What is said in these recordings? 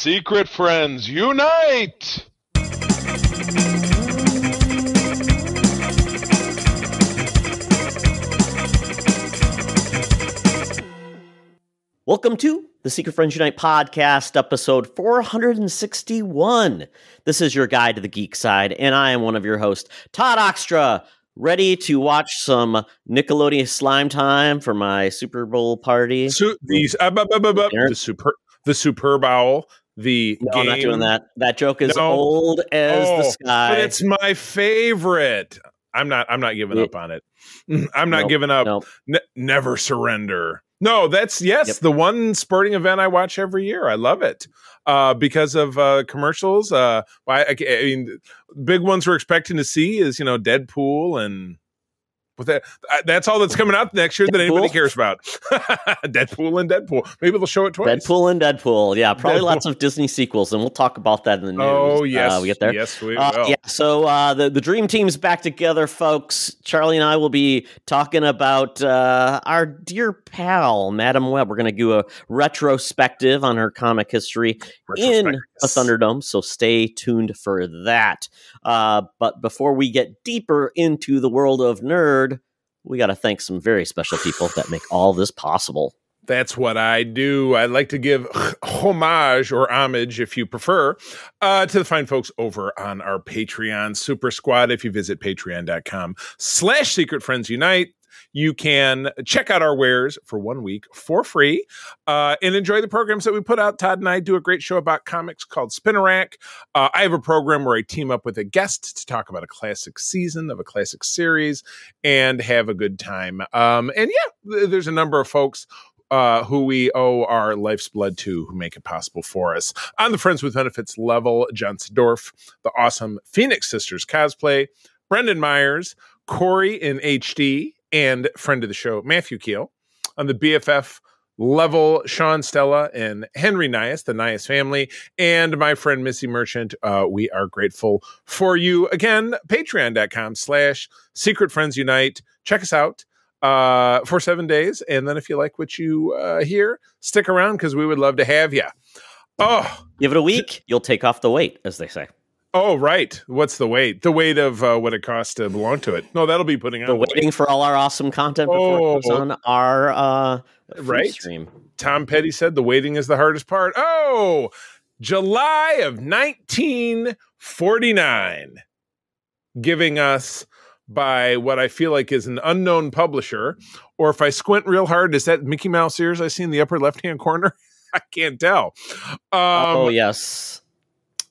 Secret friends, unite! Welcome to the Secret Friends Unite podcast, episode 461. This is your guide to the geek side, and I am one of your hosts, Todd Oxtra, ready to watch some Nickelodeon slime time for my Super Bowl party. Su- these, uh, bu- bu- bu- bu- the super, the superb owl, the no, game. I'm not doing that. That joke is No. old as Oh, the sky. But it's my favorite. I'm not. I'm not giving Yeah. up on it. I'm not Nope, giving up. nope. Ne- never surrender. No, that's yes, Yep. the one sporting event I watch every year. I love it uh, because of uh, commercials. Uh, I, I I mean, big ones we're expecting to see is you know Deadpool and. With that, uh, that's all that's coming out next year that anybody cares about. Deadpool and Deadpool. Maybe they'll show it twice. Deadpool and Deadpool. Yeah, probably Deadpool. lots of Disney sequels, and we'll talk about that in the news. Oh yes, uh, we get there. Yes, we Uh, will. yeah, so uh, the the dream team's back together, folks. Charlie and I will be talking about uh, our dear pal, Madam Webb. We're going to do a retrospective on her comic history in a Thunderdome, so stay tuned for that. Uh, but before we get deeper into the world of nerd, we got to thank some very special people that make all this possible. That's what I do. I like to give homage or homage, if you prefer, uh, to the fine folks over on our Patreon Super Squad. If you visit patreon.com slash secret friends unite, you can check out our wares for one week for free uh, and enjoy the programs that we put out. Todd and I do a great show about comics called Spinnerack. Uh, I have a program where I team up with a guest to talk about a classic season of a classic series and have a good time. Um, and yeah, there's a number of folks uh, who we owe our life's blood to, who make it possible for us. On the Friends with Benefits level, John Sedorf, the awesome Phoenix Sisters cosplay, Brendan Myers, Corey in HD, and friend of the show, Matthew Keel. On the BFF level, Sean Stella and Henry Nyhus, the Nyhus family, and my friend Missy Merchant. Uh, we are grateful for you. Again, patreon.com slash secret friends unite. Check us out uh, for seven days. And then if you like what you uh, hear, stick around because we would love to have you. Oh, Give it a week, you'll take off the weight, as they say. Oh, right. What's the weight? The weight of uh, what it costs to belong to it. No, that'll be putting We're on. weight. waiting for all our awesome content before it goes Oh. on our uh, Right. stream. Tom Petty said the waiting is the hardest part. Oh, July of 1949, giving us by what I feel like is an unknown publisher, or if I squint real hard, is that Mickey Mouse ears I see in the upper left hand corner? I can't tell. Um, oh yes,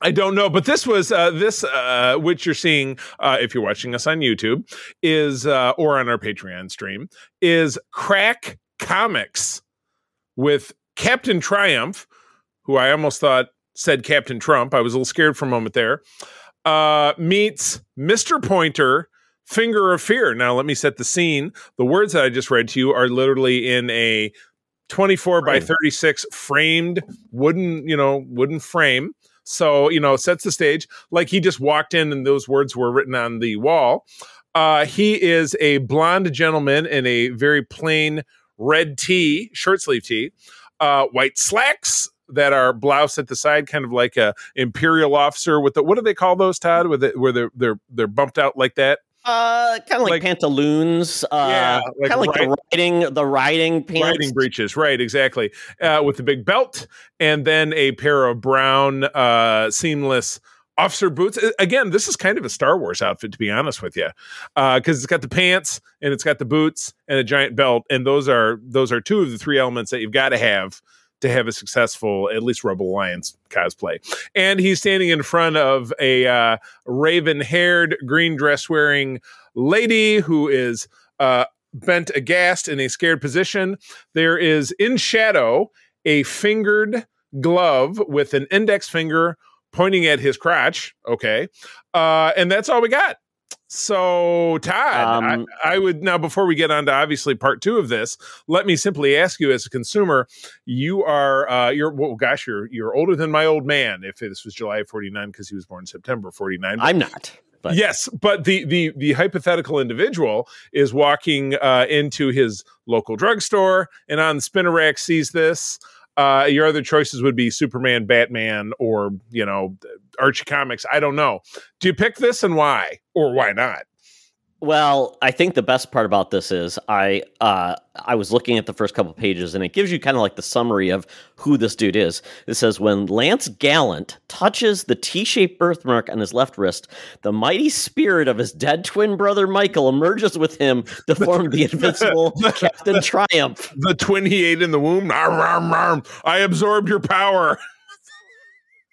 I don't know, but this was uh, this uh, which you're seeing uh, if you're watching us on YouTube is uh, or on our Patreon stream is Crack Comics with Captain Triumph, who I almost thought said Captain Trump. I was a little scared for a moment there. Uh, meets Mr. Pointer, Finger of Fear. Now let me set the scene. The words that I just read to you are literally in a 24 by 36 framed wooden, you know, wooden frame. So, you know, sets the stage like he just walked in and those words were written on the wall. Uh, he is a blonde gentleman in a very plain red tee, short sleeve tee, uh, white slacks that are blouse at the side, kind of like a imperial officer with the what do they call those, Todd? With it where they're they're they're bumped out like that. Uh, kind of like, Like- pantaloons. Uh, Yeah, like kind of like the riding, the riding pants. riding breeches right exactly uh, with the big belt and then a pair of brown uh, seamless officer boots Uh, again this is kind of a star wars outfit to be honest with you because it's got the pants and it's got the boots and a giant belt and those are those are two of the three elements that you've got to have to have a successful at least rebel alliance cosplay and he's standing in front of a uh, raven haired green dress wearing lady who is uh, bent aghast in a scared position. There is in shadow a fingered glove with an index finger pointing at his crotch. Okay. Uh, and that's all we got. So, Todd, Um, I, I would now, before we get on to obviously part two of this, let me simply ask you as a consumer, you are, uh, you're, well, gosh, you're, you're older than my old man. If this was July of 49, because he was born September 49. I'm not. But yes, but the the the hypothetical individual is walking uh, into his local drugstore and on the spinner rack sees this. Uh, your other choices would be Superman, Batman, or you know Archie Comics. I don't know. Do you pick this and why, or why not? Well, I think the best part about this is I uh, I was looking at the first couple pages and it gives you kind of like the summary of who this dude is. It says when Lance Gallant touches the T-shaped birthmark on his left wrist, the mighty spirit of his dead twin brother Michael emerges with him to form the invincible Captain Triumph. The twin he ate in the womb. I absorbed your power.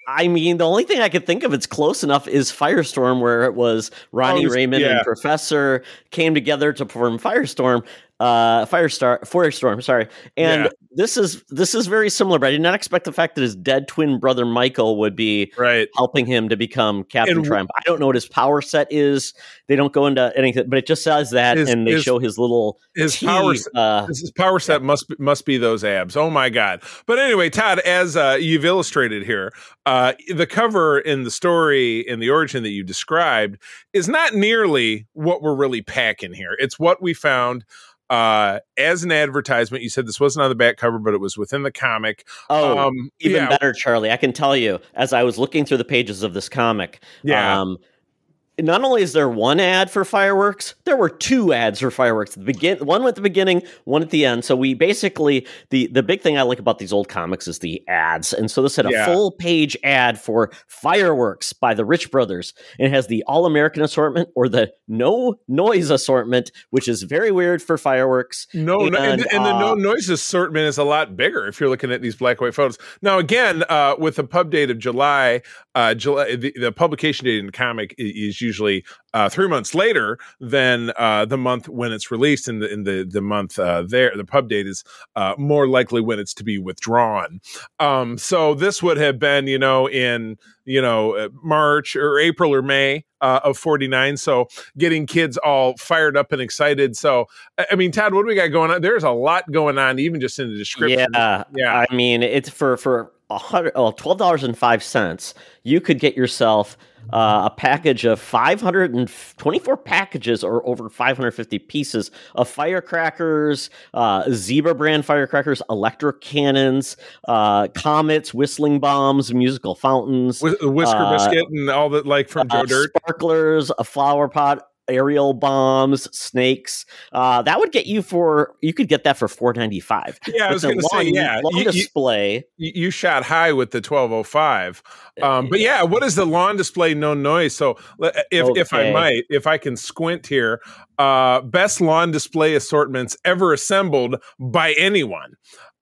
I mean, the only thing I could think of it's close enough is Firestorm, where it was Ronnie Oh, Raymond yeah. and Professor came together to perform Firestorm, uh, Firestar, Firestorm. Sorry, and Yeah. this is this is very similar. But I did not expect the fact that his dead twin brother Michael would be Right. helping him to become Captain And Triumph. I don't know what his power set is. They don't go into anything, but it just says that, His- and they his- show his little His T, power. uh, His power set must be, must be those abs. Oh my god! But anyway, Todd, as uh, you've illustrated here, uh, the cover in the story in the origin that you described is not nearly what we're really packing here. It's what we found uh, as an advertisement. You said this wasn't on the back cover, but it was within the comic. oh. um, Even yeah, better, Charlie. I can tell you, as I was looking through the pages of this comic, Yeah. um, not only is there one ad for fireworks, there were two ads for fireworks. The begin one at the beginning, one at the end. So we basically the the big thing I like about these old comics is the ads. And so this had a Yeah. full page ad for fireworks by the Rich Brothers. And it has the all American assortment or the no noise assortment, which is very weird for fireworks. No, no and, And, and the no uh, noise assortment is a lot bigger if you're looking at these black and white photos. Now, again, uh, with the pub date of July, uh, July, the, the publication date in the comic is usually uh, three months later than uh, the month when it's released. In the in the the month uh, there, the pub date is uh, more likely when it's to be withdrawn. Um, so this would have been, you know, in you know uh, March or April or May uh, of '49. So getting kids all fired up and excited. So I mean, Todd, what do we got going on? There's a lot going on, even just in the description. Yeah, Yeah. I mean, it's for for a hundred, oh, twelve dollars and five cents. You could get yourself uh, a package of five hundred and twenty-four packages, or over five hundred fifty pieces of firecrackers, uh, Zebra brand firecrackers, electric cannons, uh, comets, whistling bombs, musical fountains, Whi- Whisker Uh, biscuit and all that, like from Joe uh, Dirt. sparklers, a flower pot. Aerial bombs, snakes. Uh, that would get you for you could get that for four ninety five. Yeah, I was going to say, yeah, long you, display. you you shot high with the 1205. Um, but yeah, what is the lawn display no noise? So le- if if I might, if I can squint here, uh, best lawn display assortments ever assembled by anyone.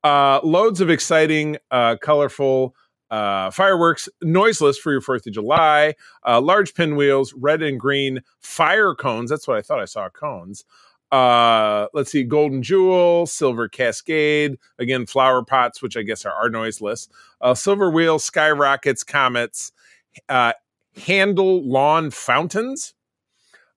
Uh, loads of exciting, uh, colorful uh, fireworks, noiseless for your Fourth of July. Uh, large pinwheels, red and green fire cones. That's what I thought I saw cones. Uh, let's see, golden jewel, silver cascade, again flower pots, which I guess are, are noiseless. Uh, silver wheel, skyrockets, comets, uh, handle lawn fountains,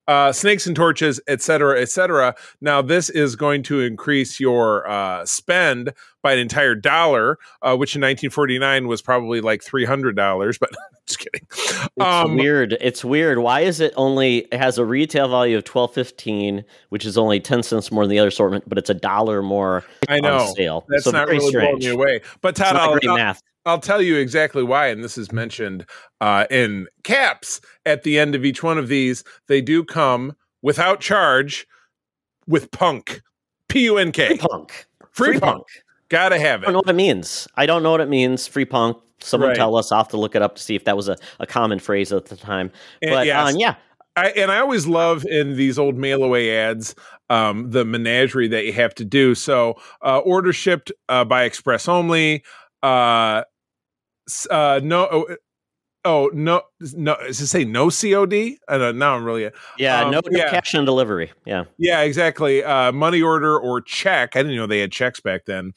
uh, snakes and torches, etc., etc. Now, this is going to increase your uh, spend by an entire dollar, uh, which in 1949 was probably like three hundred dollars. But just kidding. It's Um, weird. It's weird. Why is it only it has a retail value of twelve fifteen, which is only ten cents more than the other assortment, but it's a dollar more I on know sale. that's so not really blowing me away. But Todd, I'll, I'll- math. I'll tell you exactly why, and this is mentioned uh, in caps at the end of each one of these. They do come without charge with punk, P U N Free K, punk. free punk. Gotta have it. I don't know what it means. I don't know what it means. Free punk. Someone Right. tell us. I'll have to look it up to see if that was a, a common phrase at the time. And But yes, um, yeah, I, and I always love in these old mail away ads um, the menagerie that you have to do. So uh, order shipped uh, by express only. Uh, uh, no. Oh, no! No, does it say no COD? I don't. Now I'm really. yeah, Um, no, no yeah. cash on delivery. Yeah, Yeah, exactly. Uh, money order or check. I didn't know they had checks back then.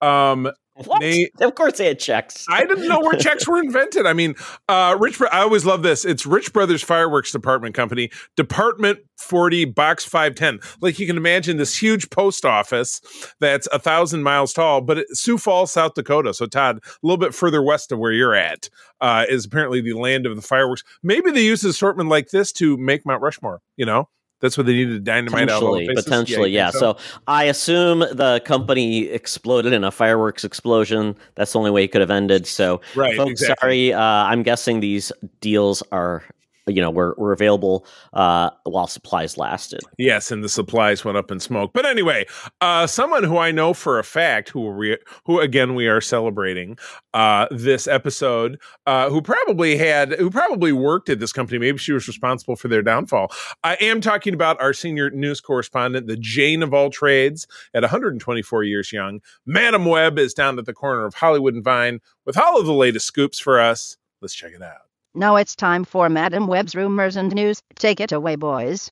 Um, what? They- of course they had checks. I didn't know where checks were invented. I mean, uh, Rich. I always love this. It's Rich Brothers Fireworks Department Company, Department Forty, Box Five Ten. Like you can imagine this huge post office that's a thousand miles tall, but it, Sioux Falls, South Dakota. So Todd, a little bit further west of where you're at, uh, is apparently the land of the fireworks. Maybe they use an assortment like this to make Mount Rushmore. You know, That's what they needed to dynamite Potentially, potentially, you yeah. think So I assume the company exploded in a fireworks explosion. That's the only way it could have ended. So, right, folks, exactly. sorry. Uh, I'm guessing these deals are, you know, were, were available uh, while supplies lasted. Yes, and the supplies went up in smoke. But anyway, uh, someone who I know for a fact, who we, who again we are celebrating uh, this episode, uh, who probably had, who probably worked at this company. Maybe she was responsible for their downfall. I am talking about our senior news correspondent, the Jane of all trades, at 124 years young. Madam Webb is down at the corner of Hollywood and Vine with all of the latest scoops for us. Let's check it out. Now it's time for Madam Webb's rumors and news. Take it away, boys.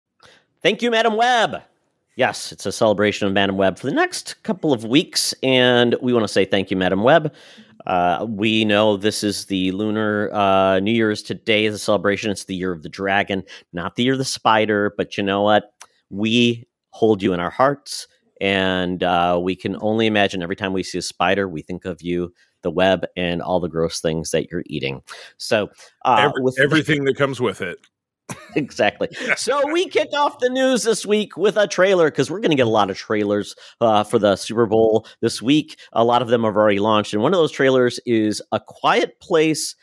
Thank you, Madam Webb. Yes, it's a celebration of Madam Webb for the next couple of weeks, and we want to say thank you, Madam Webb. Uh, we know this is the lunar uh, New Year's today, the celebration. It's the year of the dragon, not the year of the spider. But you know what? We hold you in our hearts, and uh, we can only imagine every time we see a spider, we think of you, the web, and all the gross things that you're eating. So, uh, Every- with everything that comes with it. exactly. So we kick off the news this week with a trailer because we're going to get a lot of trailers uh, for the Super Bowl this week. A lot of them have already launched, and one of those trailers is A Quiet Place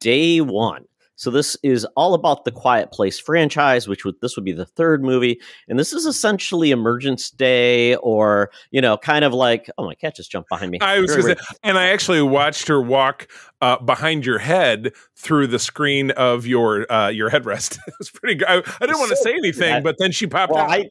Day One. So this is all about the Quiet Place franchise, which would this would be the third movie, and this is essentially Emergence Day, or you know, kind of like oh my cat just jumped behind me. I was gonna say, and I actually watched her walk uh, behind your head through the screen of your uh, your headrest. it was pretty good. I, I didn't want to say anything, Yeah. but then she popped Well, out. I,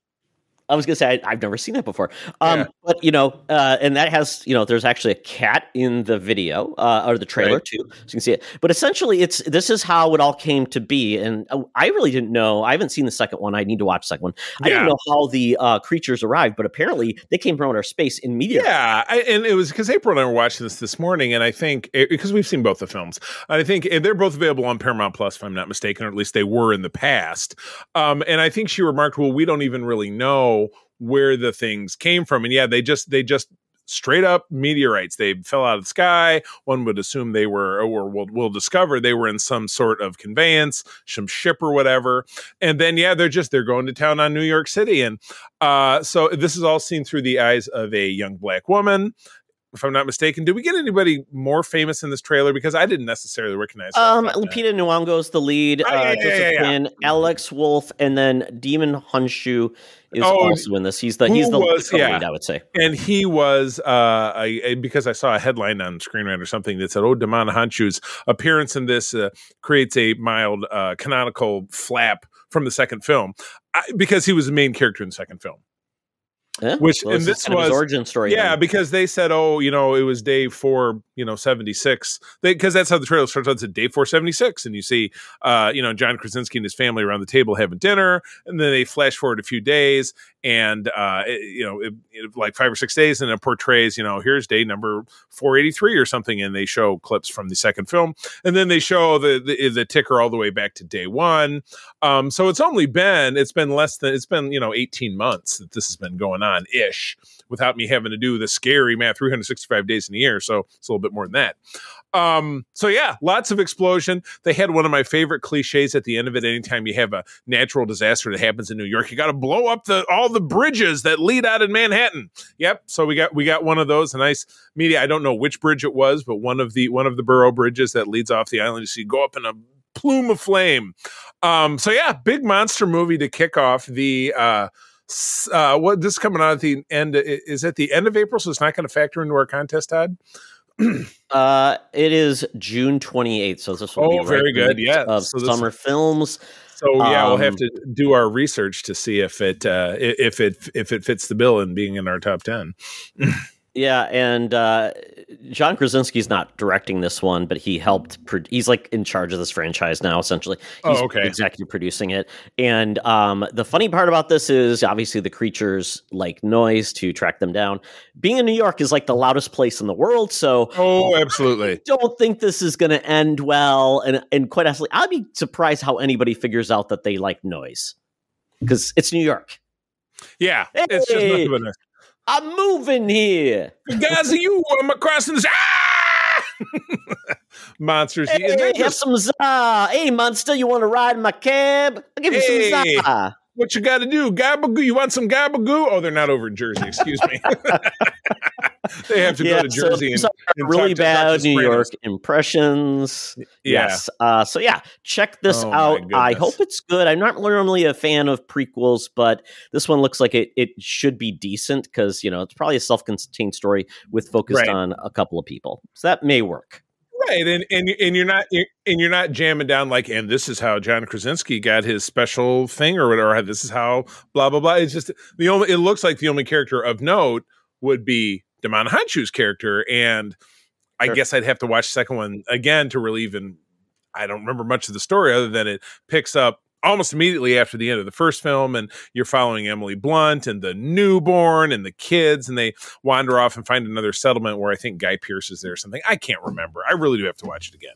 I was gonna say I, I've never seen that before. Um, Yeah. but you know, uh, and that has you know, there's actually a cat in the video uh, or the trailer Right. too, so you can see it. But essentially, it's this is how it all came to be, and uh, I really didn't know. I haven't seen the second one. I need to watch the second one. I didn't know how the uh, creatures arrived, but apparently they came from outer space in meteor. Yeah, I, and it was because April and I were watching this this morning, and I think eh, because we've seen both the films, I think eh, they're both available on Paramount Plus, if I'm not mistaken, or at least they were in the past. Um, and I think she remarked, "Well, we don't even really know where the things came from." And yeah, they just they just straight up meteorites. They fell out of the sky. One would assume they were, or we'll, we'll discover they were in some sort of conveyance, some ship or whatever. And then, yeah, they're just, they're going to town on New York City. And uh, so this is all seen through the eyes of a young black woman. If I'm not mistaken, did we get anybody more famous in this trailer? Because I didn't necessarily recognize. Um, Lupita Nyong'o's the lead. Oh, yeah, uh, yeah, Joseph yeah. Quinn, Alex Wolff, and then Djimon Hounsou is Oh, also in this. He's the he's the, was- lead, I would say. and he was uh I, I- because I saw a headline on Screen Rant or something that said, "Oh, Djimon Hounsou's appearance in this uh, creates a mild uh, canonical flap from the second film," I, because he was the main character in the second film. Which- Well, and is this was- origin story. Yeah, then. because they said, "Oh, you know, it was day four, you know, seventy six. Because that's how the trailer starts out. It's day four seventy six, and you see, uh, you know, John Krasinski and his family around the table having dinner, and then they flash forward a few days, and uh, it- you know, it, it- like five or six days, and it portrays, you know, here's day number four eighty three or something, and they show clips from the second film, and then they show the the, the ticker all the way back to day one. Um, so it's only been it's been less than it's been you know eighteen months that this has been going on ish without me having to do the scary math 365 days in a year. So it's a little bit more than that. Um, so yeah, lots of explosion. They had one of my favorite cliches at the end of it. Anytime you have a natural disaster that happens in New York, you got to blow up the all the bridges that lead out in Manhattan. Yep. So we got we got one of those. A nice media. I don't know which bridge it was, but one of the one of the borough bridges that leads off the island. You see, go up in a plume of flame. Um, so yeah, big monster movie to kick off the uh uh what this is coming out at the end is at the end of April, so it's not going to factor into our contest, Todd. Uh, it is June 28th, so this will be Oh, right very the good. Yeah, of so this- summer films. So yeah, we'll have Um, to do our research to see if it uh if it if it fits the bill in being in our top 10. Yeah, and uh, John Krasinski's not directing this one, but he helped. Pro- he's like in charge of this franchise now, essentially. Oh, He's okay. executive producing it. And um, the funny part about this is obviously the creatures like noise to track them down. Being in New York is like the loudest place in the world, so Oh, absolutely. don't think this is going to end well. And and quite honestly, I'd be surprised how anybody figures out that they like noise because it's New York. Yeah, it's just Hey! nothing but a I'm moving here. The guys, are you I'm crossing the ah! monsters. Hey, have some za. Hey, monster, you want to ride in my cab? I'll give you Hey. some za. What you got to do? Gabagoo. You want some gabagoo? Oh, they're not over in Jersey. Excuse me. they have to Yeah, go to Jersey these and, and really bad New York impressions. Yeah. Yes. Uh, so yeah, check this Oh, out. I hope it's good. I'm not normally a fan of prequels, but this one looks like it, it should be decent because you know it's probably a self-contained story with focused Right. on a couple of people, so that may work. Right, and and and you're not and you're not jamming down like, and this is how John Krasinski got his special thing or whatever. This is how blah blah blah. It's just the only. It looks like the only character of note would be Djimon Hounsou's character, and I Sure. guess I'd have to watch the second one again to really even. I don't remember much of the story other than it picks up almost immediately after the end of the first film, and you're following Emily Blunt and the newborn and the kids, and they wander off and find another settlement where I think Guy Pearce is there or something. I can't remember. I really do have to watch it again.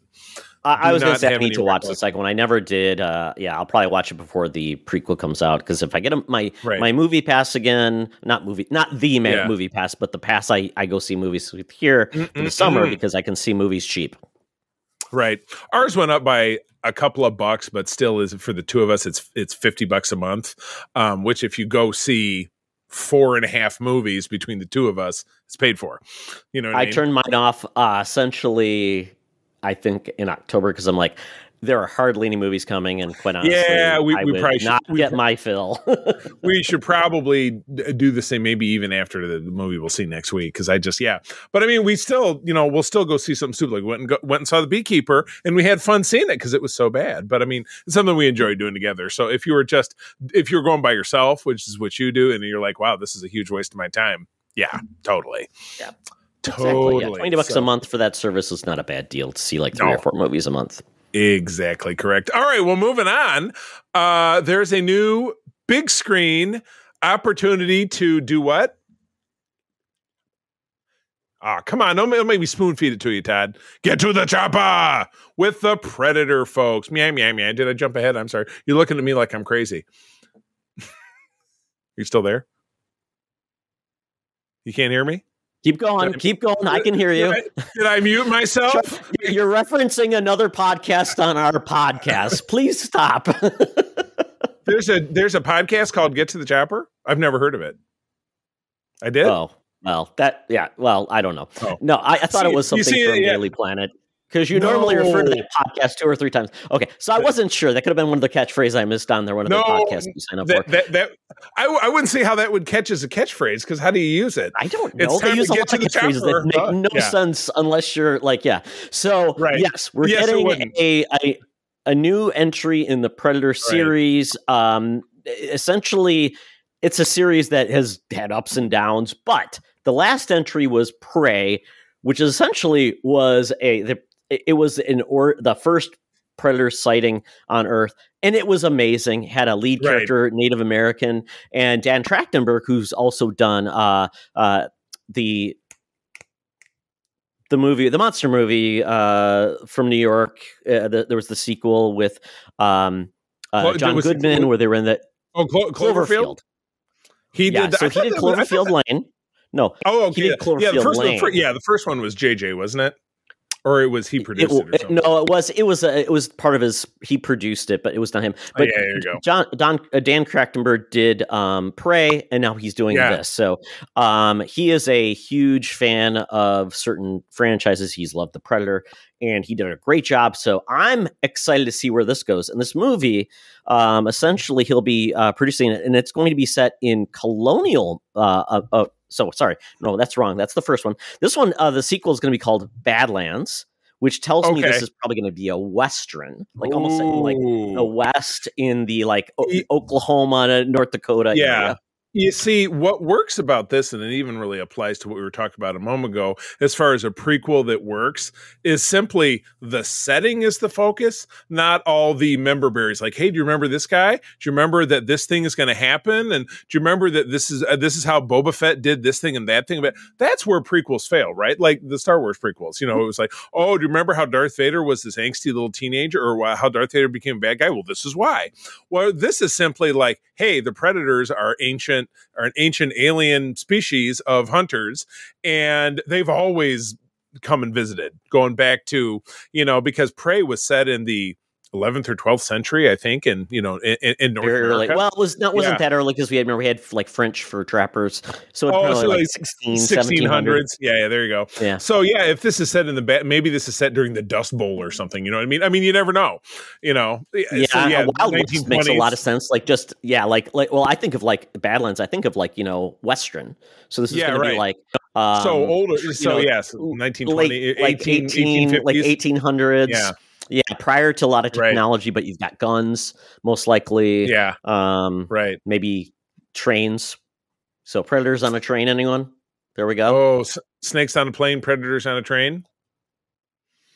I, I was going to say I need to watch the second one. I never did. Uh, yeah, I'll probably watch it before the prequel comes out because if I get a, my Right. my movie pass again, not movie, not the Yeah. movie pass, but the pass I, I go see movies with here mm, for the Mm-mm-mm. summer mm-hmm. because I can see movies cheap. Right. Ours went up by a couple of bucks, but still is for the two of us, it's it's fifty bucks a month. Um, which if you go see four and a half movies between the two of us, it's paid for. You know I, I mean? turned mine off uh, essentially, I think in October because I'm like, there are hardly any movies coming, and quite honestly, Yeah, we- I we would probably should- not we get pro- my fill. we should probably do the same, maybe even after the, the movie we'll see next week. Because I just, yeah, but I mean, we still, you know, we'll still go see something stupid. Like went and go, went and saw the Beekeeper, and we had fun seeing it because it was so bad. But I mean, it's something we enjoy doing together. So if you were just, if you were going by yourself, which is what you do, and you're like, wow, this is a huge waste of my time. Yeah, totally. Yeah. totally. Exactly. Yeah. Twenty bucks So- a month for that service is not a bad deal to see like three No. or four movies a month. Exactly correct. All right, well, moving on. Uh, there's a new big screen opportunity to do what? Ah, come on, don't, don't make me spoon feed it to you, Todd. Get to the chopper with the Predator, folks. Meow, meow, meow. I did I jump ahead? I'm sorry. You're looking at me like I'm crazy. you still there? You can't hear me? Keep going, Did keep going. I can hear you. Did I, did I mute myself? You're- You're referencing another podcast on our podcast. Please stop. There's a there's a podcast called Get to the Chopper. I've never heard of it. I did. oh, well, that yeah. Well, I don't know. Oh. No, I, I thought See- it was something see, from yeah. Daily Planet because you normally refer to that podcast two or three times. Okay, so I wasn't sure. That could have been one of the catchphrases I missed on there. One of No, the podcasts you sign up that, for. that that I, I wouldn't see how that would catch as a catchphrase because how do you use it? I don't It's know. They time use a get lot to of the catchphrases that make Huh? no Yeah. sense unless you're like, yeah. So Right. yes, we're Yes, getting a, a a new entry in the Predator series. Um, essentially, it's a series that has had ups and downs, but the last entry was Prey, which essentially was a the, it was an or the first predator sighting on Earth, and it was amazing. Had a lead Right. character, Native American, and Dan Trachtenberg, who's also done uh, uh, the the movie, the monster movie uh, from New York. Uh, the, there was the sequel with um, uh, John Goodman, where they were in the Oh, Clo- Cloverfield. Cloverfield. He Yeah, did. so he did that was- Cloverfield Lane. No, Oh, okay. He did yeah, the Cloverfield first. Lane. yeah, the first one was JJ, wasn't it? Or it was he produced it, it, it- no, it was it was a, it was part of his. He produced it, but it was not him. Oh, But yeah, there you go. John Don uh, Dan Trachtenberg did um, Prey, and now he's doing Yeah. this. So um, he is a huge fan of certain franchises. He's loved the Predator, and he did a great job. So I'm excited to see where this goes. And this movie, um, essentially, he'll be uh, producing it, and it's going to be set in colonial. Uh, uh, uh, so sorry, no, that's wrong. That's the first one. This one, uh, the sequel is going to be called Badlands, which tells me this is probably going to be a western, like almost like Ooh. the West in the like o- Oklahoma, North Dakota. Yeah. area. You see, what works about this, and it even really applies to what we were talking about a moment ago, as far as a prequel that works, is simply the setting is the focus, not all the member berries. Like, hey, do you remember this guy? Do you remember that this thing is going to happen? And do you remember that this is uh, this is how Boba Fett did this thing and that thing? But that's where prequels fail, right? Like the Star Wars prequels. You know, it was like, oh, do you remember how Darth Vader was this angsty little teenager, or how Darth Vader became a bad guy? Well, this is why. Well, this is simply like, hey, the predators are ancient, are an ancient alien species of hunters, and they've always come and visited, going back to, you know, because Prey was set in the 11th or 12th century, I think, and you know, in, in North Very early. America. Well, it was not wasn't Yeah. that early because we had remember we had like French for trappers, so it Oh, probably so like like 16, 1600s. Yeah, yeah, there you go. Yeah. So yeah, if this is set in the maybe this is set during the Dust Bowl or something. You know what I mean? I mean, you never know. You know. Eh, eh, yeah, So, yeah, Wild West makes a lot of sense. Like just yeah, like like well, I think of like Badlands. I think of like you know Western. So this is Yeah, going to be like um, so older. So know, yes, l- 1920, late, eh, like 18, 18, like 1800s. Yeah. Yeah, prior to a lot of Right. technology, but you've got guns, most likely. Yeah, Um, right. maybe trains. So predators on a train. Anyone? There we go. Oh, s- snakes on a plane, predators on a train.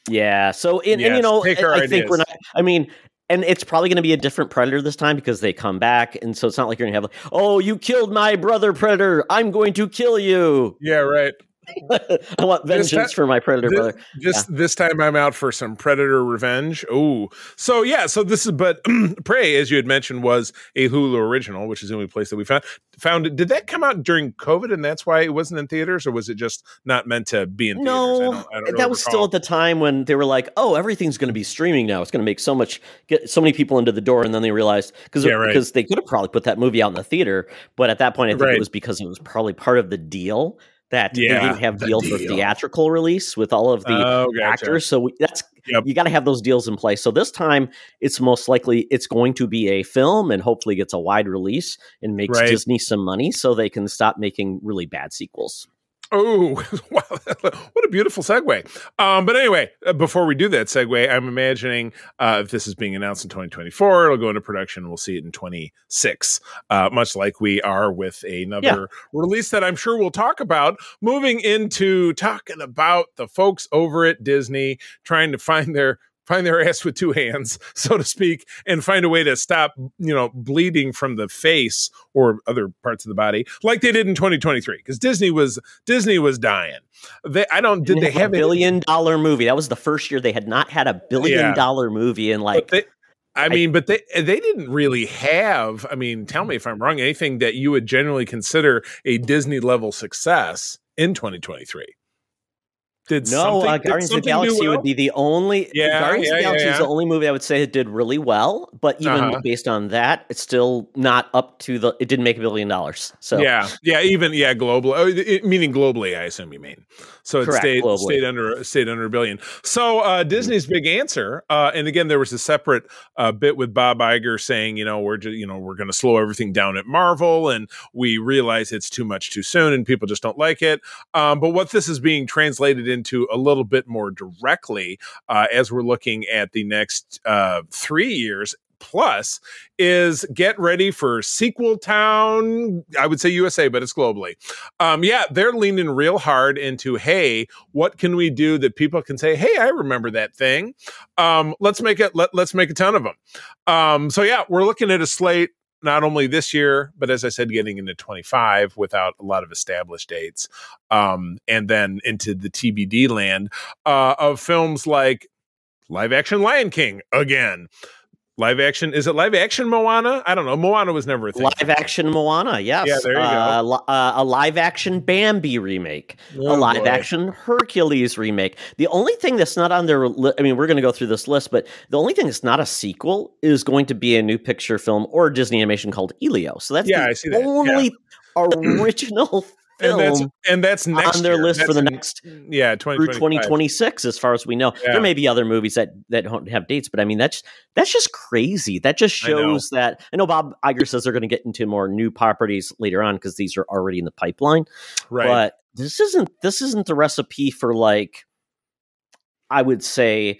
Yeah. So and, and you know, take I, our I think we're not. I mean. And it's probably going to be a different predator this time because they come back, and so it's not like you're going to have like, "Oh, you killed my brother, predator! I'm going to kill you! Yeah, right. I want vengeance ti- for my predator This, brother." this this time I'm out for some predator revenge. Oh, so yeah, so this is but Prey, as you had mentioned, was a Hulu original, which is the only place that we found found it. Did that come out during COVID, and that's why it wasn't in theaters, or was it just not meant to be in theaters? I No, don't- I don't really that was still at the time when they were like, "Oh, everything's going to be streaming now. It's going to make so much, get so many people into the door." And then they realized because Yeah, right. because they could have probably put that movie out in the theater, but at that point, I think Right. it was because it was probably part of the deal that they didn't have the deals for theatrical release with all of the Oh, gotcha. actors. So we, that's Yep. you got to have those deals in place. So this time, it's most likely it's going to be a film and hopefully gets a wide release and makes Right. Disney some money so they can stop making really bad sequels. Oh, wow. what a beautiful segue. Um, but anyway, uh, before we do that segue, I'm imagining uh, if this is being announced in 2024, it'll go into production. We'll see it in 26, uh, much like we are with another release that I'm sure we'll talk about. Moving into talking about the folks over at Disney trying to find their find their ass with two hands, so to speak, and find a way to stop, you know, bleeding from the face or other parts of the body, like they did in 2023. Because Disney was Disney was dying. They, I don't. Did Didn't they have a any- billion dollar movie? That was the first year they had not had a billion Yeah. dollar movie in like they, I mean, but they they didn't really have. I mean, tell me if I'm wrong. Anything that you would generally consider a Disney level success in 2023? Did no. something, Uh, did Guardians of the Galaxy well? would be the only. Yeah, Guardians yeah, of the yeah, Galaxy is the only movie I would say it did really well. But even Uh-huh. based on that, it's still not up to the. It didn't make a billion dollars. So Yeah, yeah, even yeah, global, oh, meaning globally, I assume you mean. So it Correct, stayed globally. stayed under stayed under a billion. So uh, Disney's big answer, uh, and again, there was a separate uh, bit with Bob Iger saying, you know, we're just, you know we're going to slow everything down at Marvel, and we realize it's too much too soon, and people just don't like it. Um, but what this is being translated into a little bit more directly uh, as we're looking at the next uh, three years plus is get ready for sequel town i would say usa but it's globally. Um yeah they're leaning real hard into hey what can we do that people can say hey i remember that thing. Um let's make it let, let's make a ton of them um so yeah we're looking at a slate not only this year but as i said getting into 25 without a lot of established dates um and then into the tbd land uh of films like live action lion king again live action is it live action moana i don't know moana was never a thing live action Moana, yes. Yeah, there you go. uh, li- uh, a live action Bambi remake, Oh, a live boy. action Hercules remake. The only thing that's not on their, li- I mean, we're going to go through this list, but the only thing that's not a sequel is going to be a new Pixar film or Disney animation called Elio. So that's Yeah, the I see that. Yeah. only original and that's and that's next on their year. list for the next mm, yeah through 2026 as far as we know. Yeah. there may be other movies that that don't have dates but i mean that's that's just crazy. That just I shows that i know bob Iger says they're going to get into more new properties later on because these are already in the pipeline right. but this isn't this isn't the recipe for like i would say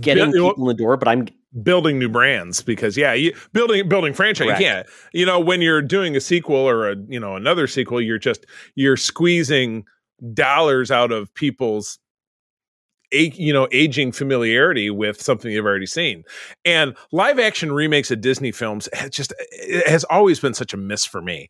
getting people in the door but i'm building new brands because yeah you building building franchise Correct. yeah you know when you're doing a sequel or a you know another sequel you're just you're squeezing dollars out of people's a, you know aging familiarity with something you've already seen. And live action remakes of disney films has just it has always been such a miss for me.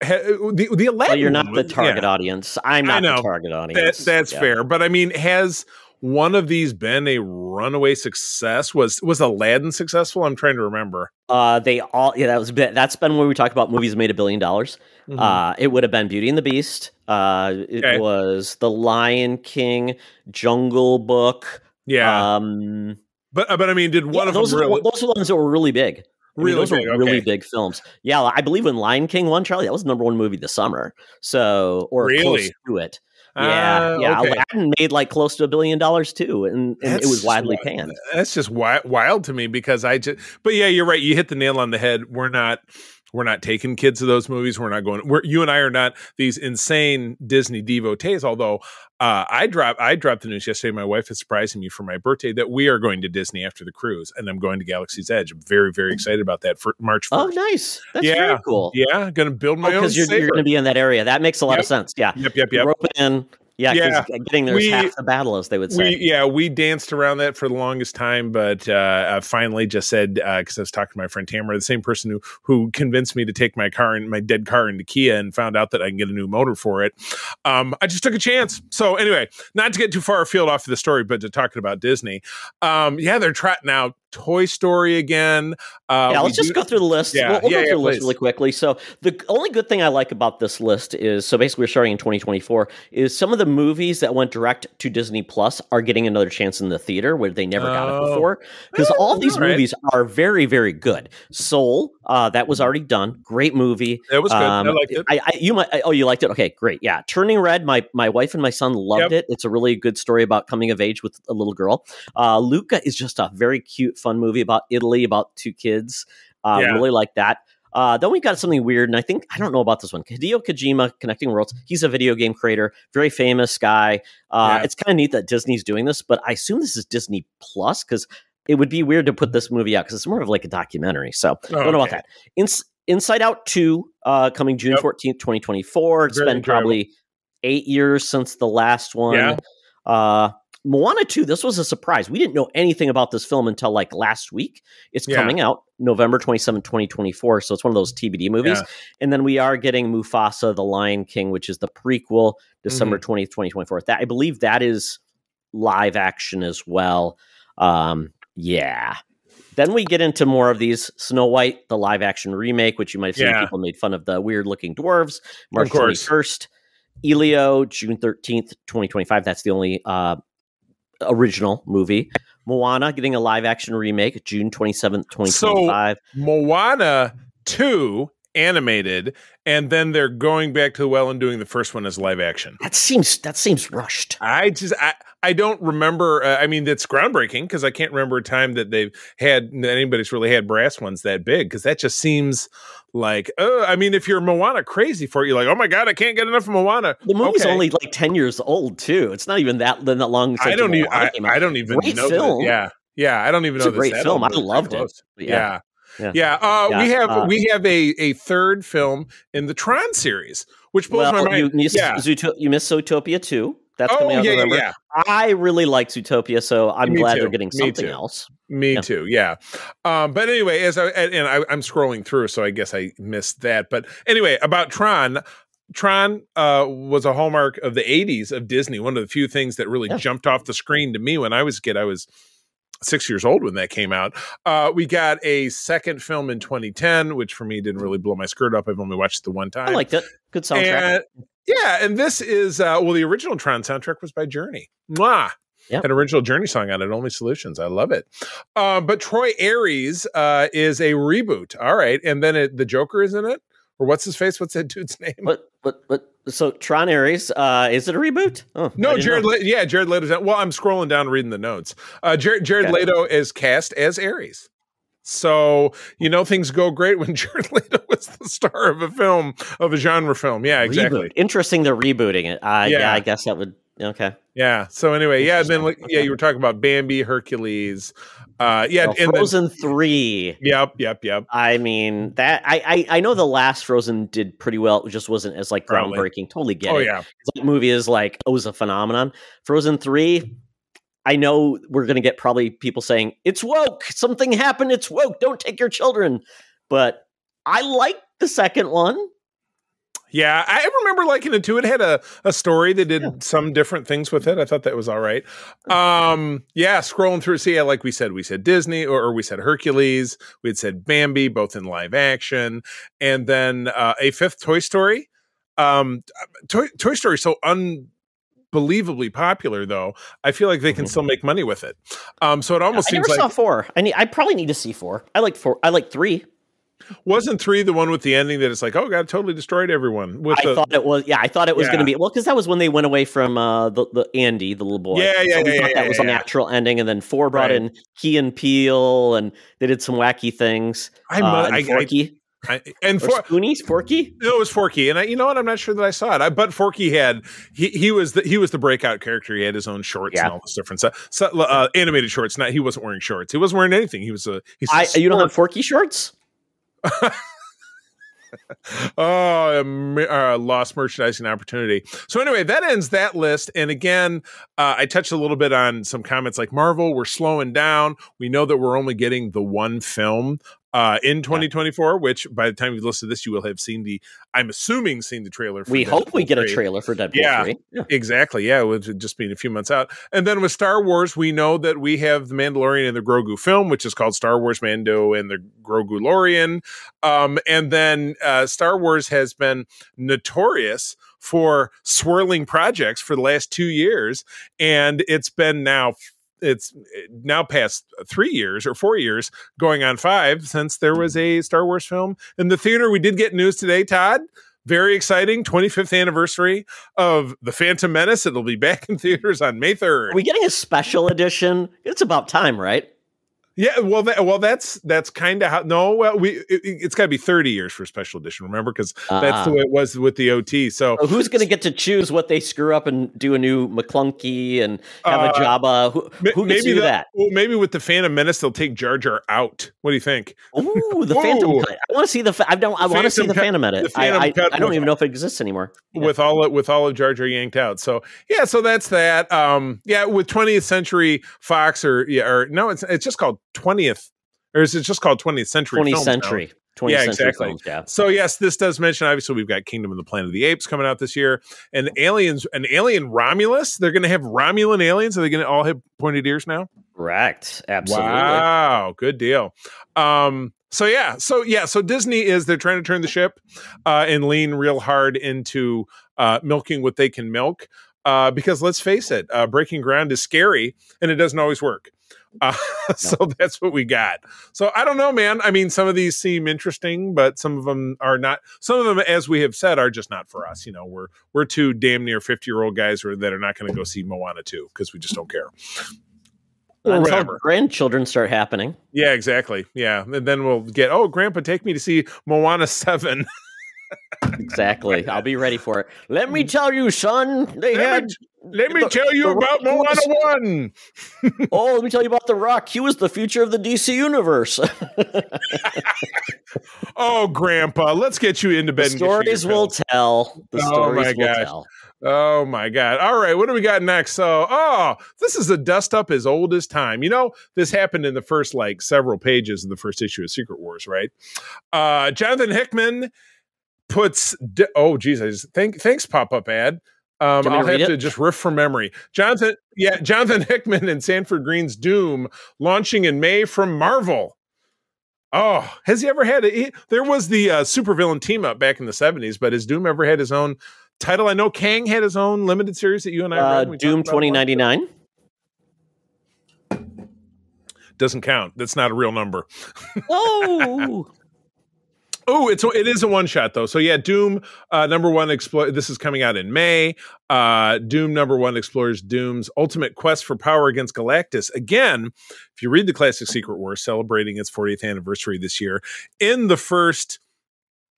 The, the Aladdin well, you're not the target yeah. audience. I'm not the target That, audience. that's Yeah. fair, but I mean, has one of these been a runaway success? Was was Aladdin successful? I'm trying to remember. uh they all yeah that was that's been when we talk about movies made a billion dollars Uh, it would have been Beauty and the Beast. Uh, it Okay. was The Lion King, Jungle Book. yeah, Um, But uh, but I mean, did one Yeah, of those them are really? those are the ones that were really big. I mean, Really those big, were really okay. big films. Yeah, I believe when Lion King won, Charlie, that was the number one movie this summer. So, or close Really? to it. Yeah, Ah, yeah. okay. Aladdin made like close to a billion dollars too, and, and it was widely wi- panned. That's just wild, wild to me because I just. But yeah, you're right. You hit the nail on the head. We're not. We're not taking kids to those movies. We're not going. We're you and I are not these insane Disney devotees. Although uh, I dropped I dropped the news yesterday. My wife is surprising me for my birthday that we are going to Disney after the cruise, and I'm going to Galaxy's Edge. I'm very very excited about that for March Oh, nice. That's Yeah. very cool. Yeah, going to build my own. because you're, you're going to be in that area. That makes a lot of sense. Yeah, Yep, yep, yep. rope in. Yeah, Yeah. getting there is We- half the battle, as they would say. We yeah, we danced around that for the longest time, but uh, I finally just said because I was talking to my friend Tamara, the same person who who convinced me to take my car and my dead car into Kia and found out that I can get a new motor for it. Um, I just took a chance. So anyway, not to get too far afield off of the story, but to talking about Disney. Um, yeah, they're trotting out Toy Story again. Uh, yeah, let's just do- go through the list. Yeah, we'll, we'll yeah, go yeah, through the list really quickly. So the only good thing I like about this list is so basically we're starting in 2024 is some of the movies that went direct to Disney Plus are getting another chance in the theater where they never got it Oh. before because Oh, all these right. movies are very very good. Soul, uh, that was already done, great movie. That was good. I Um, liked it. I, I you might oh you liked it okay great yeah Turning Red my my wife and my son loved Yep. it it's a really good story about coming of age with a little girl uh, Luca is just a very cute fun movie about Italy about two kids uh, Yeah. really like that uh, then we got something weird and I think I don't know about this one Hideo Kojima Connecting Worlds he's a video game creator very famous guy uh, Yeah. it's kind of neat that Disney's doing this but I assume this is Disney Plus because it would be weird to put this movie out because it's more of like a documentary so Oh, don't know about that. Ins- Inside Out 2, uh, coming June Yep. 14th, 2024. It's Very been enjoyable. probably eight years since the last one. Yeah. Moana 2, this was a surprise. We didn't know anything about this film until like last week. It's Yeah. coming out November 27, 2024. So it's one of those TBD movies. Yeah. And then we are getting Mufasa, The Lion King, which is the prequel, December Mm-hmm. 20th, 2024. That I believe that is live action as well. Um, yeah. Then we get into more of these Snow White, the live action remake, which you might have seen Yeah. people made fun of the weird looking dwarves. March course. 21st. Elio, June 13th, 2025. That's the only uh, original movie. Moana getting a live action remake, June 27th, 2025. Moana 2 animated, and then they're going back to the well and doing the first one as live action. that seems that seems rushed. I just I, I don't remember. Uh, I mean, it's groundbreaking because I can't remember a time that they've had that anybody's really had brass ones that big. Because that just seems like, uh, I mean, if you're Moana crazy for it, you're like, oh my god, I can't get enough of Moana. The movie's Okay. only like 10 years old too. It's not even that that long I don't even. I. I don't even Great know. film. That, yeah, yeah. I don't even It's know a great film. I loved it. Yeah. yeah. Yeah. Yeah. Uh, Yeah, we have uh, we have a a third film in the Tron series, which blows my mind. you missed, yeah. Zootopia, you missed Zootopia 2. That's oh coming out yeah, November. yeah. I really like Zootopia, so I'm Me glad too. they're getting Me something too. else. Me Yeah. too. Yeah. Um, but anyway, as I and and I, I'm scrolling through, so I guess I missed that. But anyway, about Tron. Tron uh, was a hallmark of the 80s of Disney. One of the few things that really Yeah. jumped off the screen to me when I was a kid. I was six years old when that came out. Uh, we got a second film in 2010, which for me didn't really blow my skirt up. I've only watched it the one time. I liked it. Good soundtrack. And, yeah, and this is uh well, the original Tron soundtrack was by Journey. Mwah. Yep. An original Journey song on it, Only Solutions. I love it. Um, but Tron Ares uh, is a reboot. All right, and then it, the Joker is in it, or what's his face? What's that dude's name? But but but so Tron Ares, uh, is it a reboot? Oh, no, Jared. Le- yeah, Jared Leto's. in- Well, I'm scrolling down reading the notes. Uh, Jared, Jared Okay. Leto is cast as Ares. So you know things go great when Jared Leto is the star of a film of a genre film. Yeah, exactly. Reboot. Interesting. They're rebooting it. Uh, yeah. Yeah. I guess that would. Okay. Yeah. So anyway, yeah, then like, yeah, you were talking about Bambi, Hercules. Uh yeah, Well, and then, Frozen three. yep, yep, yep. I mean that I, I I know the last Frozen did pretty well. It just wasn't as like Probably. groundbreaking. Totally get Oh it. yeah. that movie is like it was a phenomenon. Frozen three, I know we're gonna get probably people saying it's woke. Something happened. It's woke. Don't take your children. But I like the second one. Yeah, I remember liking it too. It had a, a story that did Yeah. some different things with it. I thought that was all right. Um, yeah, scrolling through, see, yeah, like we said, we said Disney or, or we said Hercules, we had said Bambi, both in live action, and then uh, a fifth Toy Story. Um, Toy, Toy Story so unbelievably popular, though, I feel like they can Mhm. still make money with it. Um, so it almost I seems never like saw four. I need. I probably need to see four. I like four. I like three. wasn't three the one with the ending that it's like, oh god, totally destroyed everyone. With I the, thought it was. Yeah, I thought it was Yeah. going to be. Well, because that was when they went away from uh, the the Andy, the little boy. Yeah, yeah, so we yeah, thought yeah, that was a natural ending, and then four brought Right. in Key and Peele, and they did some wacky things. I, uh, mu- and I, I, I and or for, Spoonies, Forky. No, it was Forky, and I, you know what? I'm not sure that I saw it. I, but Forky had he he was the he was the breakout character. He had his own shorts Yeah. and all this different stuff. So, uh, animated shorts. Not he wasn't wearing shorts. He wasn't wearing anything. He was a he's a I you don't have Forky shorts. oh, a uh, lost merchandising opportunity. So anyway, that ends that list. And again, uh, I touched a little bit on some comments like Marvel. We're slowing down. We know that we're only getting the one film. Uh, in 2024, which by the time you listen to this, you will have seen the. I'm assuming seen the trailer. For We hope we Deadpool get a trailer for Deadpool Yeah. three. Yeah. Exactly. Yeah, with just being a few months out. And then with Star Wars, we know that we have the Mandalorian and the Grogu film, which is called Star Wars Mando and the Grogu Lorian. Um, and then uh, Star Wars has been notorious for swirling projects for the last two years. And it's been now it's eh, now past three years or four years going on five since there was mm-hmm. a Star Wars film in the theater. We did get news today, Todd. Very exciting 25th anniversary of The Phantom Menace. It'll be back in theaters on May 3rd. Are we getting a special edition? It's about time, right? Yeah, well, that, well, that's that's kind of how. No, well, we it, has got to be 30 years for special edition. Remember, because that's Ah. the way it was with the OT. So So who's going to get to choose what they screw up and do a new McClunky and have a Uh, Jabba? Who, who gets to do that? Well, maybe with the Phantom Menace, they'll take Jar Jar out. What do you think? Ooh, the Phantom Cut. I want to see the. fa- I don't. I want to see the Phantom edit. the Phantom I, I, Cut I don't even know if it exists anymore. Yeah. with all of, with all of Jar Jar yanked out. So yeah, so that's that. Um, yeah, with 20th Century Fox or yeah, or no, it's it's just called 20th, or is it just called 20th Century? 20th Films now? century. 20th Yeah, century exactly. films. Yeah. So yes, this does mention obviously we've got Kingdom of the Planet of the Apes coming out this year, and aliens, an alien Romulus. They're going to have Romulan aliens. Are they going to all have pointed ears now? Correct. Absolutely. Wow, good deal. Um, so yeah, so yeah, so Disney is they're trying to turn the ship uh, and lean real hard into uh, milking what they can milk. Uh, because let's face it, uh, breaking ground is scary and it doesn't always work. Uh, so that's what we got. So I don't know, man. I mean, some of these seem interesting, but some of them are not. Some of them, as we have said, are just not for us. You know, we're we're two damn near fifty year old guys that are not going to go see Moana two because we just don't care. Or Until whatever. grandchildren start happening. Yeah, exactly. Yeah, and then we'll get. Oh, Grandpa, take me to see Moana Seven. Exactly. I'll be ready for it. Let me tell you, son. They Let had. Let me the- tell you the about Moana One. Oh, let me tell you about The Rock. He was the future of the DC universe. Oh, Grandpa, let's get you into the bed. and get you your stories will pills. tell. The Oh, stories my will gosh. tell. Oh my God! All right, what do we got next? So, oh, this is a dust up as old as time. You know, this happened in the first like several pages of the first issue of Secret Wars, right? Uh, Jonathan Hickman puts. Oh, Jesus! Thank, thanks, pop up ad. Um, Do you want me I'll to read have to just riff from memory. Jonathan, yeah, Jonathan Hickman and Sanford Greene's Doom launching in May from Marvel. Oh, has he ever had it? There was the uh, supervillain team up back in the seventies, but has Doom ever had his own title? I know Kang had his own limited series that you and I Uh, read. Doom talked about it once. 2099. doesn't count. That's not a real number. Oh, Oh, it's it is a one shot though. So yeah, Doom uh, number one explore. This is coming out in May. Uh, Doom number one explores Doom's ultimate quest for power against Galactus. Again, if you read the classic Secret Wars, celebrating its 40th anniversary this year, in the first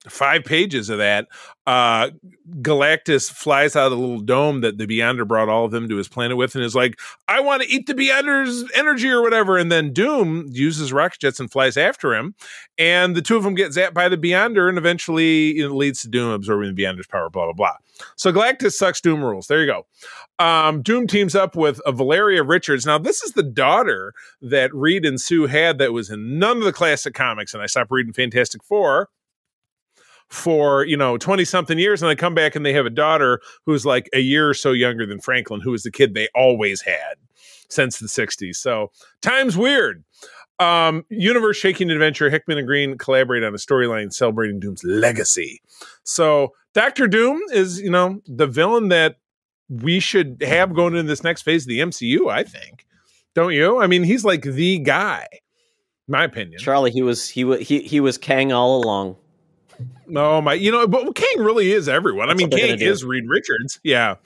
five pages of that, uh, Galactus flies out of the little dome that the Beyonder brought all of them to his planet with, and is like, "I want to eat the Beyonder's energy or whatever." And then Doom uses rocket jets and flies after him and the two of them get zapped by the Beyonder, and eventually it leads to Doom absorbing the Beyonder's power. Blah blah blah. So Galactus sucks Doom rules. There you go. Um, Doom teams up with uh, Valeria Richards. Now this is the daughter that Reed and Sue had that was in none of the classic comics, and I stopped reading Fantastic Four for you know 20 something years and they come back and they have a daughter who's like a year or so younger than franklin who is the kid they always had since the 60s so time's weird um, universe shaking adventure. Hickman and Greene collaborate on a storyline celebrating Doom's legacy. So Doctor Doom is, you know, the villain that we should have going into this next phase of the MCU. I think, don't you? I mean, he's like the guy. My opinion, Charlie. He was he was he he was Kang all along. No, my, you know, but Kang really is everyone. That's I mean, Kang is Reed Richards. Yeah.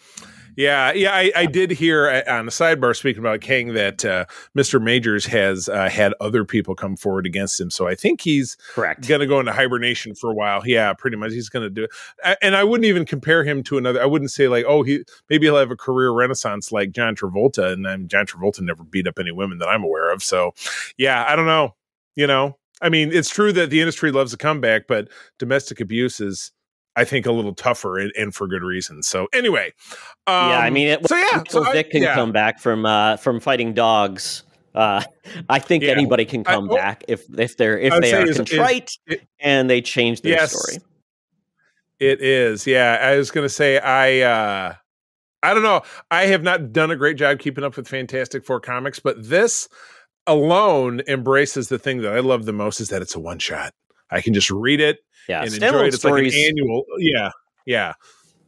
Yeah, yeah, I, I did hear on the sidebar speaking about Kang that uh, Mr. Majors has uh, had other people come forward against him. So I think he's Correct. going to go into hibernation for a while. Yeah, pretty much. He's going to do it. A- And I wouldn't even compare him to another. I wouldn't say like, oh, he maybe he'll have a career renaissance like John Travolta. And then John Travolta never beat up any women that I'm aware of. So yeah, I don't know. You know, I mean, it's true that the industry loves a comeback, but domestic abuse is. I think a little tougher and, and for good reason. So anyway, um, yeah, I mean, it, so yeah, so I- Vic can yeah. come back from uh, from fighting dogs. Uh, I think Yeah. anybody can I- come oh, back if if they're if they are contrite it- and they change their Yes. story. It is. Yeah. I was going to say, I, uh, I don't know. I have not done a great job keeping up with Fantastic Four comics, but this alone embraces the thing that I love the most is that it's a one shot. I can just read it Yeah, and enjoy it. It's like an stories. annual. Yeah. Yeah.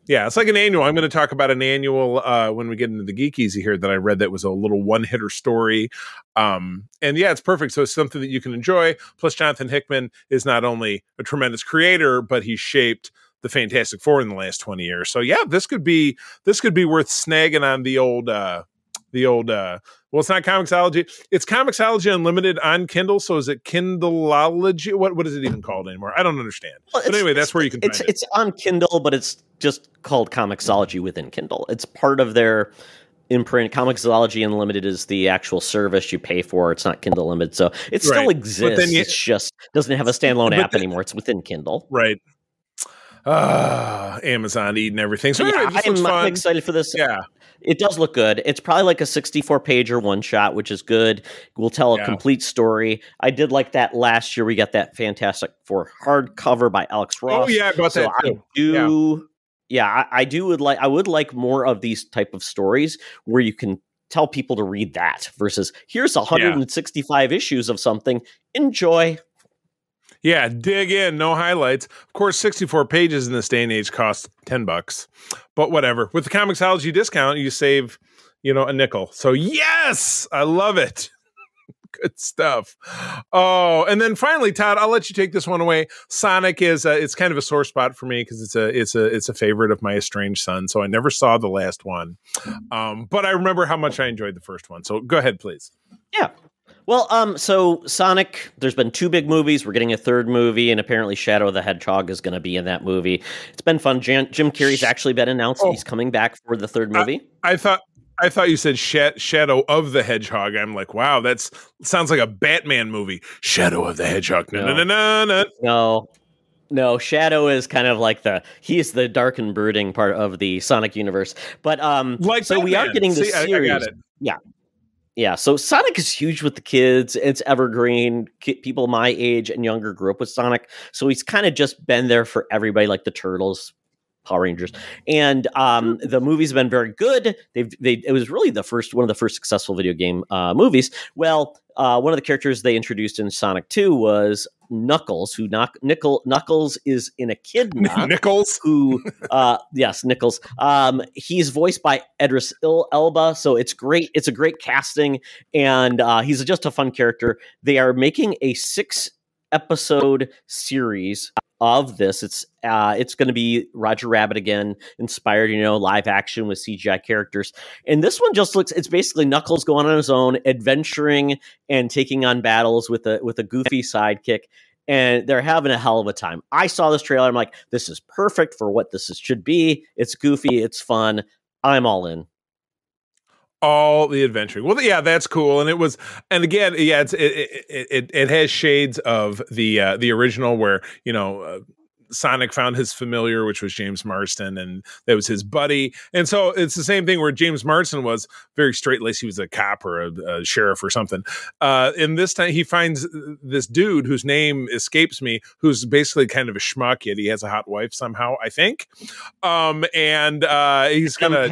Yeah, it's like an annual. I'm going to talk about an annual uh, when we get into the Geek Easy here that I read that was a little one hitter story. Um, and yeah, it's perfect. So it's something that you can enjoy. Plus, Jonathan Hickman is not only a tremendous creator, but he shaped the Fantastic Four in the last 20 years. So yeah, this could be this could be worth snagging on the old uh, the old uh, well, it's not Comixology. It's Comixology Unlimited on Kindle. So is it Kindleology? What what is it even called anymore? I don't understand. Well, but anyway, that's where you can It's find it. it's on Kindle, but it's just called Comixology within Kindle. It's part of their imprint. Comixology Unlimited is the actual service you pay for. It's not Kindle Limited, so it still Right. But exists. then you- it's just doesn't have a standalone app the- anymore. It's within Kindle. Right. Ah, Amazon eating everything. So yeah, anyway, I'm, excited for this. Yeah. It does look good. It's probably like a 64 pager one shot, which is good. We'll tell a Yeah. complete story. I did like that last year. We got that Fantastic Four hardcover by Alex Ross. Oh yeah, I so that I do. Yeah, I, I do would like. I would like more of these type of stories where you can tell people to read that versus here's 165 issues of something. Enjoy. Yeah, dig in, no highlights. Of course, 64 pages in this day and age cost 10 bucks. But whatever. With the Comixology discount, you save, you know, a nickel. So yes, I love it. Good stuff. Oh, and then finally, Todd, I'll let you take this one away. Sonic is uh, it's kind of a sore spot for me because it's a it's a it's a favorite of my estranged son. So I never saw the last one, um, but I remember how much I enjoyed the first one. So go ahead, please. Yeah. Well, um, so Sonic, there's been two big movies. We're getting a third movie, and apparently Shadow of the Hedgehog is going to be in that movie. It's been fun. Jan- Jim Carrey's actually been announced Oh. he's coming back for the third movie. I thought I thought you said Sha- Shadow of the Hedgehog. I'm like, wow, that's sounds like a Batman movie. Shadow of the Hedgehog. No, no, no, no, no. no, Shadow is kind of like the he's the dark and brooding part of the Sonic universe. But um, Like so we are getting the See, I- I series. Yeah, so Sonic is huge with the kids. It's evergreen. People my age and younger grew up with Sonic, so he's kind of just been there for everybody, like the Turtles, Power Rangers, and um, the movies have been very good. They've they it was really the first one of the first successful video game uh, movies. Well, uh, one of the characters they introduced in Sonic Two was Knuckles, who knock Nickel Knuckles is in a Kidna Nichols. who uh yes nichols um he's voiced by idris Il- elba so it's great it's a great casting and uh he's just a fun character they are making a six episode series of this it's uh it's going to be roger rabbit again inspired you know live action with cgi characters and this one just looks it's basically knuckles going on his own adventuring and taking on battles with a with a goofy sidekick and they're having a hell of a time. I saw this trailer. I'm like, this is perfect for what this is, should be. It's goofy. It's fun. I'm all in. All the adventuring. Well, yeah, that's cool. And it was, and again, yeah, it's it it it, it has shades of the uh, the original where you know. Uh, Sonic found his familiar, which was James Marsden, and that was his buddy. And so it's the same thing where James Marsden was very straight laced. He was a cop or a, a sheriff or something. Uh, and this time he finds this dude whose name escapes me, who's basically kind of a schmuck, yet he has a hot wife somehow, I think. Um, and uh, he's gonna.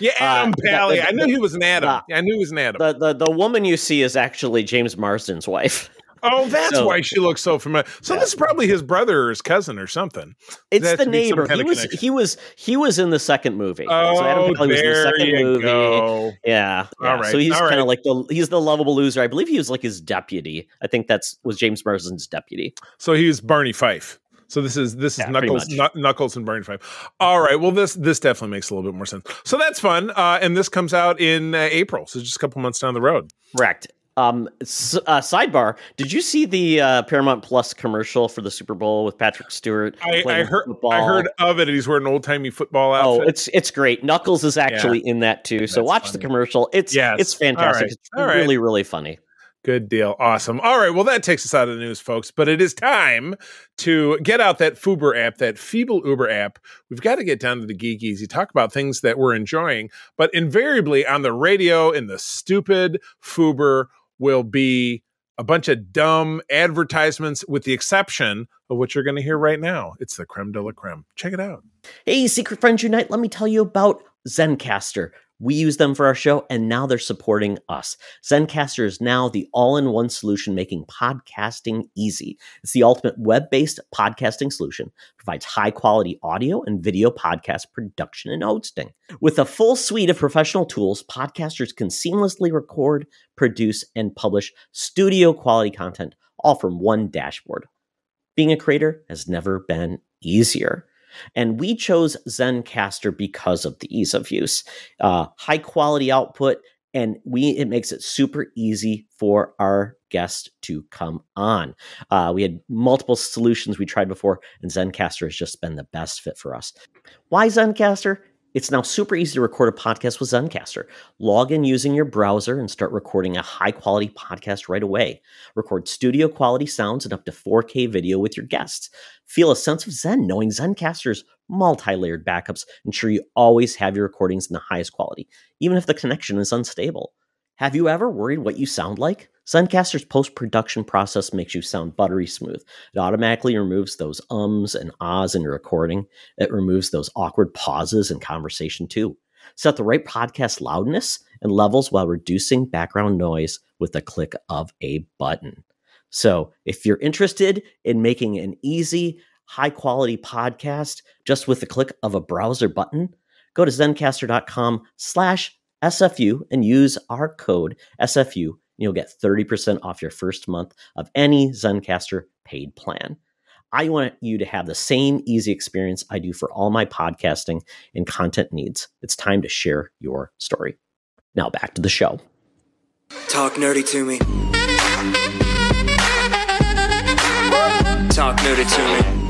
Yeah, Adam Uh, the- Pally. the- I knew he was an Adam. uh, I knew he was an Adam. The, the the woman you see is actually James Marsden's wife. Oh, that's So- why she looks so familiar. So Yeah. this is probably his brother or his cousin or something. It's the to be some neighbor. He was connection. he was he was in the second movie. Oh, so Adam Pally was in the second you movie. go. Yeah, All yeah. right, So he's all kind right. of like the he's the lovable loser. I believe he was like his deputy. I think that's was James Marsden's deputy. So he was Barney Fife. So this is this is Yeah, Knuckles. Knuckles and Barney Fife. All right. Well, this this definitely makes a little bit more sense. So that's fun. Uh, and this comes out in uh, April, so just a couple months down the road. Correct. Um, s- uh, sidebar: Did you see the uh, Paramount Plus commercial for the Super Bowl with Patrick Stewart? I, I heard football? I heard of it. and He's wearing an old timey football Oh, it's it's great. Knuckles is actually in that too. So That's watch the commercial. It's Yes. it's fantastic. All right. It's All right. really really funny. Good deal. Awesome. All right. Well, that takes us out of the news, folks. But it is time to get out that Fuber app, that feeble Uber app. We've got to get down to the geekies. You talk about things that we're enjoying, but invariably on the radio in the stupid Fuber will be a bunch of dumb advertisements, with the exception of what you're going to hear right now. It's the creme de la creme. Check it out. Hey, Secret Friends Unite, let me tell you about Zencastr. We use them for our show, and now they're supporting us. Zencastr is now the all in one solution making podcasting easy. It's the ultimate web based podcasting solution, provides high quality audio and video podcast production and hosting. With a full suite of professional tools, podcasters can seamlessly record, produce, and publish studio quality content all from one dashboard. Being a creator has never been easier. And we chose Zencastr because of the ease of use, uh, high quality output, and we it makes it super easy for our guests to come on. Uh, we had multiple solutions we tried before, and Zencastr has just been the best fit for us. Why Zencastr? It's now super easy to record a podcast with Zencastr. Log in using your browser and start recording a high quality podcast right away. Record studio quality sounds and up to 4K video with your guests. Feel a sense of Zen knowing Zencastr's multi layered backups ensure you always have your recordings in the highest quality, even if the connection is unstable. Have you ever worried what you sound like? Zencastr's post production process makes you sound buttery smooth. It automatically removes those ums and ahs in your recording. It removes those awkward pauses in conversation too. Set the right podcast loudness and levels while reducing background noise with the click of a button. So, if you're interested in making an easy, high quality podcast just with the click of a browser button, go to zencastr.com slash SFU and use our code SFU. You'll get 30% off your first month of any Zencastr paid plan. I want you to have the same easy experience I do for all my podcasting and content needs. It's time to share your story. Now back to the show. Talk nerdy to me. Talk nerdy to me.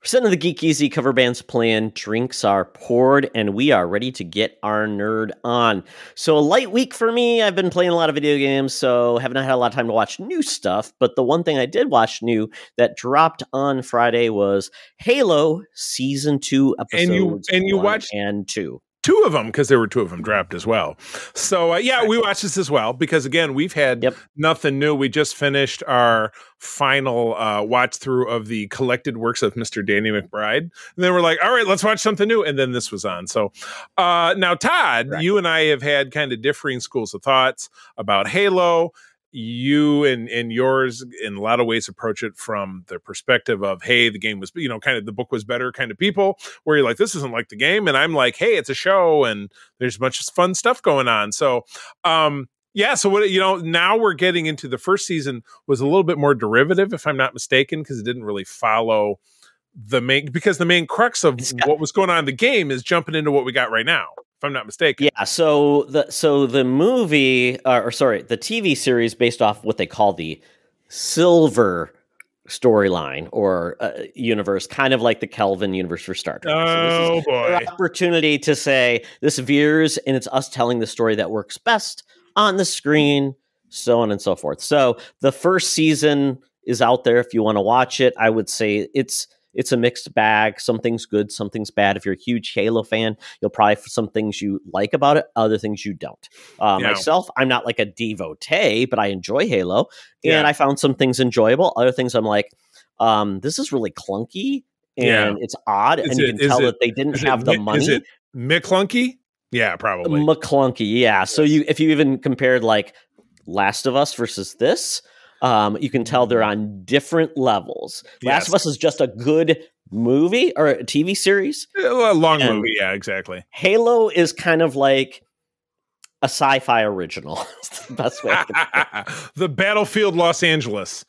Percent of the Geek Easy cover bands plan, drinks are poured, and we are ready to get our nerd on. So, a light week for me. I've been playing a lot of video games, so haven't had a lot of time to watch new stuff. But the one thing I did watch new that dropped on Friday was Halo Season 2 episodes And you- and you one watched- and 2. Two of them because there were two of them dropped as well. So uh, yeah, we watched this as well because again we've had Yep. nothing new. We just finished our final uh, watch through of the collected works of Mr. Danny McBride, and then we're like, all right, let's watch something new, and then this was on. So uh, now, Todd, Right. you and I have had kind of differing schools of thoughts about Halo. You and and yours in a lot of ways approach it from the perspective of hey the game was you know kind of the book was better kind of people where you're like this isn't like the game and I'm like hey it's a show and there's a bunch of fun stuff going on. So um yeah so what you know now we're getting into the first season was a little bit more derivative if i'm not mistaken because it didn't really follow the main because the main crux of what was going on in the game is jumping into what we got right now if i'm not mistaken Yeah, so the so the movie, uh, or sorry, the TV series based off what they call the Silver storyline or uh, universe, kind of like the Kelvin universe for Star Trek. So this is oh boy opportunity to say this veers, and it's us telling the story that works best on the screen, so on and so forth. So the first season is out there if you want to watch it. I would say it's it's a mixed bag. Something's good, something's bad. If you're a huge Halo fan, you'll probably have some things you like about it, other things you don't. Uh, Yeah. Myself, I'm not like a devotee, but I enjoy Halo, Yeah. and I found some things enjoyable. Other things I'm like, um, this is really clunky and Yeah. it's odd, Is and you can tell it- that they didn't have it, the money. Is it McClunky? Yeah, probably. McClunky, yeah. So you, if you even compared like Last of Us versus this, Um, you can tell they're on different levels. Last Yes. of Us is just a good movie or a TV series. A long And- movie, yeah, exactly. Halo is kind of like a sci-fi original. The best way. The Battlefield Los Angeles.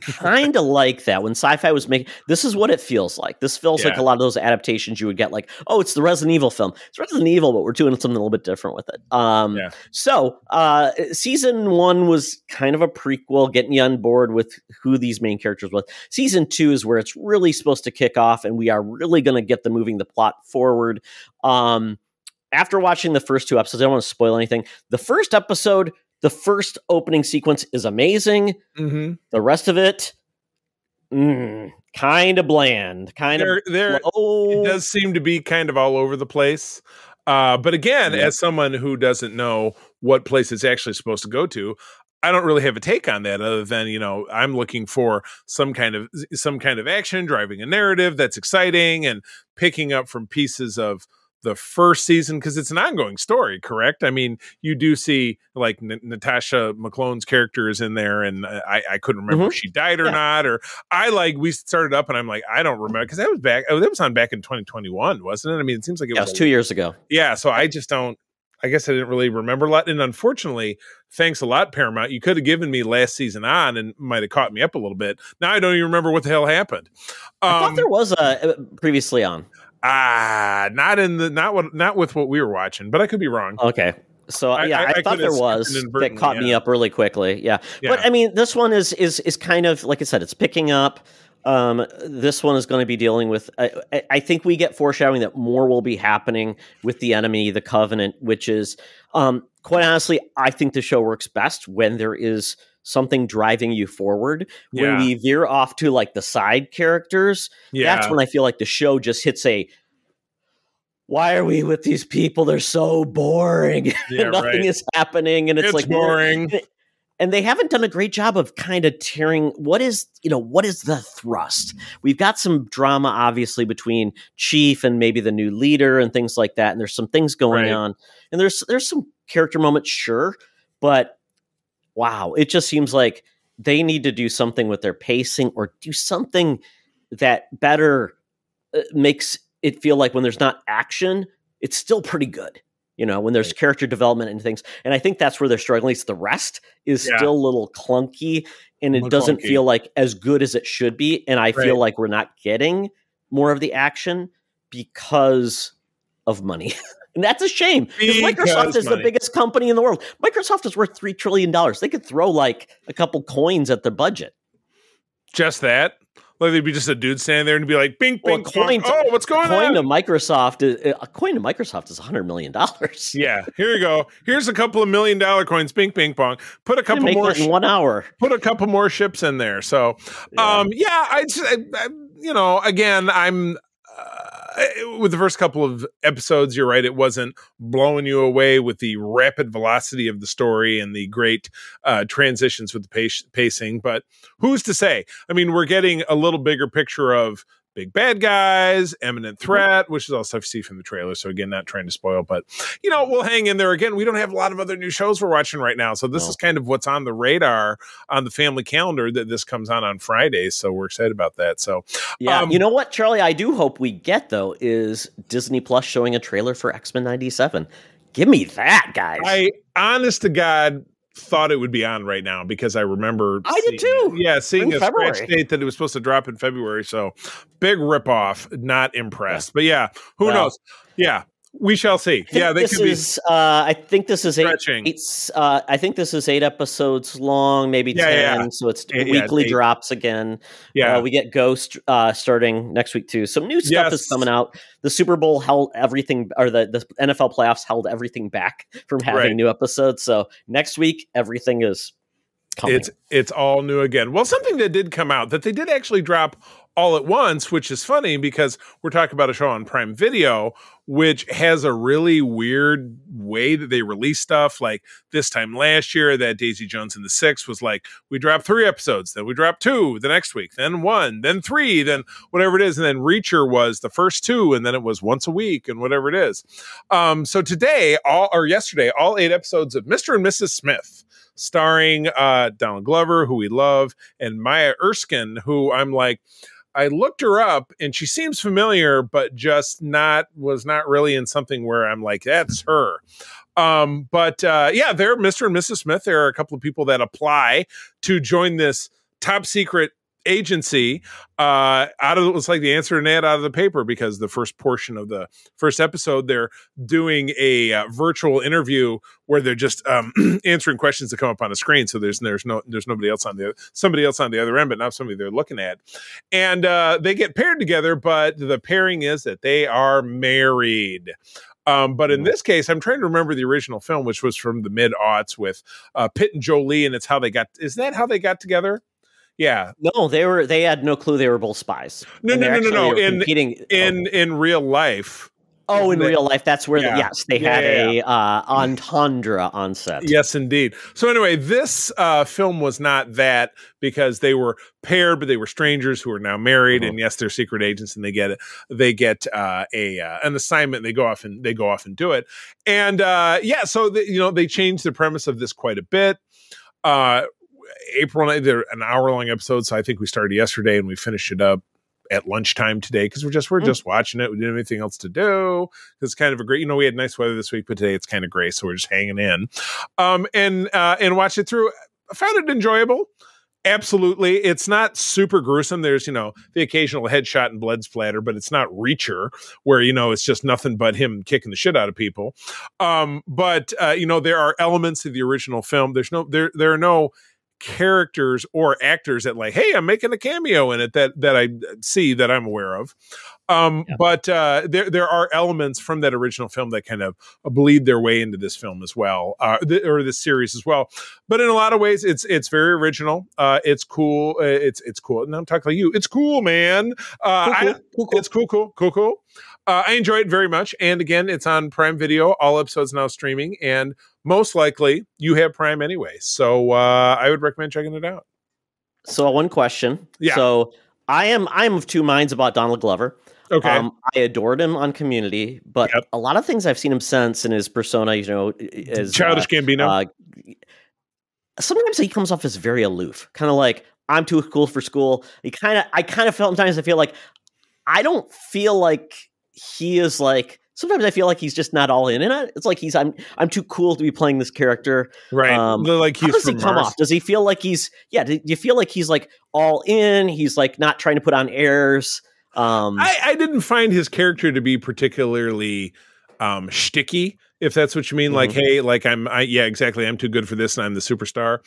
Kind of like that when sci-fi was making this is what it feels like. This feels like a lot of those adaptations you would get like oh it's the resident evil film. It's resident evil but we're doing something a little bit different with it. Um Yeah. so uh season one was kind of a prequel getting you on board with who these main characters were season two is where it's really supposed to kick off and we are really going to get the moving the plot forward. Um after watching the first two episodes i don't want to spoil anything. The first episode the first opening sequence is amazing Mm-hmm. the rest of it, mm, kind of bland, kind There, of there, it does seem to be kind of all over the place. Uh, but again, Yeah. as someone who doesn't know what place it's actually supposed to go to, I don't really have a take on that other than, you know, I'm looking for some kind of some kind of action driving a narrative that's exciting and picking up from pieces of the first season because it's an ongoing story, correct? I mean, you do see like N- Natascha McElhone's character is in there, and uh, I, I couldn't remember if she died or Yeah. not. Or I like we started up, and I'm like, I don't remember because that was back. Oh, that was on back in 2021, wasn't it? I mean, it seems like it yeah, it was, was a- two years ago. yeah, so I just don't. I guess I didn't really remember a lot, and unfortunately, thanks a lot, Paramount. You could have given me last season on, and might have caught me up a little bit. Now I don't even remember what the hell happened. I thought Um, there was a uh, previously on. Ah, not in the not what not with what we were watching, but I could be wrong. Okay. So I- yeah, I- I, I thought there was that caught me up really quickly. Yeah. but I mean, this one is is is kind of like I said, it's picking up. Um, this one is going to be dealing with. I, I- I think we get foreshadowing that more will be happening with the enemy, the Covenant, which is, um, quite honestly, I think the show works best when there is something driving you forward. When Yeah. we veer off to like the side characters, Yeah, that's when I feel like the show just hits a. Why are we with these people? They're so boring. yeah, Nothing right. is happening, and it's, It's like boring. And they haven't done a great job of kind of tearing what is you know what is the thrust. We've got some drama, obviously, between Chief and maybe the new leader and things like that. And there's some things going Right. on, and there's there's some character moments, sure, but wow, it just seems like they need to do something with their pacing or do something that better uh, makes it feel like when there's not action, it's still pretty good. You know, when there's character development and things. And I think that's where they're struggling. It's the rest is Yeah. still a little clunky and it doesn't clunky. feel like as good as it should be. And I Right. feel like we're not getting more of the action because of money. and that's a shame because Microsoft is the biggest company in the world. Microsoft is worth $3 trillion. They could throw like a couple coins at their budget. Just that. Like there'd be just a dude standing there and be like, "Bing, Well, bing, a coin bong. to- oh, what's going coin on?" to Microsoft, is, a coin to Microsoft is $100 million. yeah, here you go. Here's a couple of million dollar coins. Bing, bing, bong. Put a couple more. in one hour. put a couple more ships in there. So, Yeah. um, yeah, I, just, I, I you know, again, I'm uh, with the first couple of episodes. You're right; it wasn't blowing you away with the rapid velocity of the story and the great uh, transitions with the pace, pacing. But who's to say? I mean, we're getting a little bigger picture of. Big bad guys, imminent threat, which is all stuff you see from the trailer. So again, not trying to spoil, but you know, we'll hang in there. Again, we don't have a lot of other new shows we're watching right now, so this No. is kind of what's on the radar on the family calendar that this comes on on Fridays. So we're excited about that. So Yeah, Um, you know what, Charlie? I do hope we get though is Disney Plus showing a trailer for X Men '97. Give me that, guys. I, honest to God, thought it would be on right now because I remember. I did seeing- too. Yeah, seeing In a scratch date that it was supposed to drop in February. So big ripoff. Not impressed. But yeah, who knows? Yeah, we shall see. Yeah, they this could be is. Uh, I think this is eight. stretching. eight uh, I think this is eight episodes long, maybe Yeah, ten. yeah. So it's Yeah, yeah, weekly eight. drops again. Yeah, Uh, we get Ghost uh, starting next week too. Some new stuff is coming out. The Super Bowl held everything, or the, the NFL playoffs held everything back from having Right. new episodes. So next week, everything is coming. it's it's all new again. Well, something that did come out that they did actually drop all at once, which is funny because we're talking about a show on Prime Video, which has a really weird way that they release stuff. Like this time last year, that Daisy Jones and the Six was like, we dropped three episodes, then we dropped two the next week, then one, then three, then whatever it is. And then Reacher was the first two, and then it was once a week and whatever it is. Um, so today, all or yesterday, all eight episodes of Mr. and Mrs. Smith starring uh, Donald Glover, who we love, and Maya Erskine, who I'm like, I looked her up and she seems familiar, but just not was not really in something where I'm like, that's her. Um, but uh, yeah, they're Mr. and Mrs. Smith. There are a couple of people that apply to join this top secret agency uh out of it was like the answer to an ad out of the paper because the first portion of the first episode they're doing a uh, virtual interview where they're just um answering questions that come up on the screen so there's there's no there's nobody else on the somebody else on the other end but not somebody they're looking at and uh they get paired together but the pairing is that they are married um, but in this case, I'm trying to remember the original film, which was from the mid aughts with uh, Pitt and Jolie, and it's how they got. Is that how they got together? Yeah. No, they were. They had no clue they were both spies. No, And no, no, no, no. actually In competing in in real life. Oh, in they- real life, that's where. Yeah. The, yes, they Yeah, had yeah, a uh, entendre on set. Yes, indeed. So anyway, this uh, film was not that because they were paired, but they were strangers who are now married, Mhm. and yes, they're secret agents, and they get it they get uh, a uh, an assignment. And they go off and they go off and do it, and uh, yeah, so the, you know they changed the premise of this quite a bit. Uh, April, and I- they're an hour long episode, so I think we started yesterday and we finished it up at lunchtime today because we're just we're Mm. just watching it. We didn't have anything else to do. It's kind of a great, you know, we had nice weather this week, but today it's kind of gray, so we're just hanging in, um, and uh, and watch it through. I found it enjoyable. Absolutely, it's not super gruesome. There's you know the occasional headshot and blood splatter, but it's not Reacher where you know it's just nothing but him kicking the shit out of people. Um, but uh, you know there are elements of the original film. There's no there there are no characters or actors that like hey i'm making a cameo in it that that i see that i'm aware of um Yeah. but uh there there are elements from that original film that kind of bleed their way into this film as well uh th- or this series as well but in a lot of ways it's it's very original uh it's cool uh, it's it's cool and i'm talking like you it's cool man uh Cool, I, cool, cool, cool. it's cool cool cool cool uh, I enjoy it very much. And again, it's on Prime Video. All episodes now streaming. And most likely you have Prime anyway. So uh, I would recommend checking it out. So one question. Yeah. So I am I am of two minds about Donald Glover. Okay. Um, I adored him on Community, but Yep. a lot of things I've seen him since in his persona, you know, is Childish Gambino. Uh, sometimes he comes off as very aloof, kind of like I'm too cool for school. He kind of, I kind of felt sometimes I feel like I don't feel like he is like. Sometimes I feel like he's just not all in it. It's like he's I'm I'm too cool to be playing this character. right. um, like How does he come Mars. off? Does he feel like he's yeah? Do you feel like he's like all in? He's like not trying to put on airs. Um, I, I didn't find his character to be particularly um sticky if that's what you mean like Mhm. hey like i'm I, yeah exactly i'm too good for this and i'm the superstar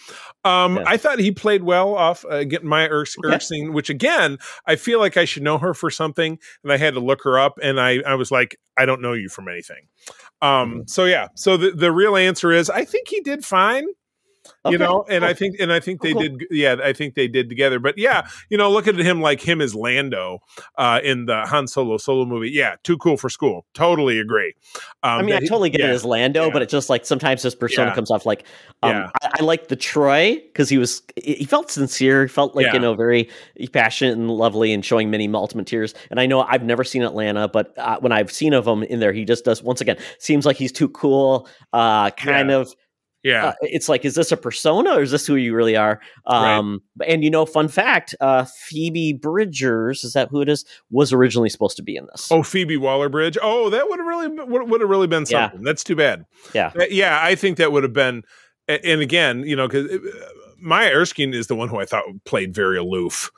um Yeah. i thought he played well off uh, getting my Ers- Okay. Which again i feel like i should know her for something and i had to look her up and i i was like i don't know you from anything um Mm-hmm. so yeah so the, the real answer is i think he did fine you know and i think and i think they Cool. did yeah i think they did together but yeah you know look at him like him as lando uh in the han solo solo movie yeah too cool for school totally agree um, I mean, I totally get yeah, it as Lando, yeah. but it's just like sometimes his persona Yeah. comes off like um, Yeah. I, I like the Troy because he was he felt sincere, he felt like you know very passionate and lovely and showing many ultimate tears. And I know I've never seen Atlanta, but uh, when I've seen of him in there, he just does once again seems like he's too cool. Uh, kind of yeah. Uh, it's like is this a persona or is this who you really are? Right. um and you know fun fact uh phoebe bridgers is that who it is? Was originally supposed to be in this. Oh phoebe waller-bridge? Oh that would have really would, would have really been Yeah. something. That's too bad. Yeah. Uh, yeah i think that would have been and again you know because maya erskine is the one who i thought played very aloof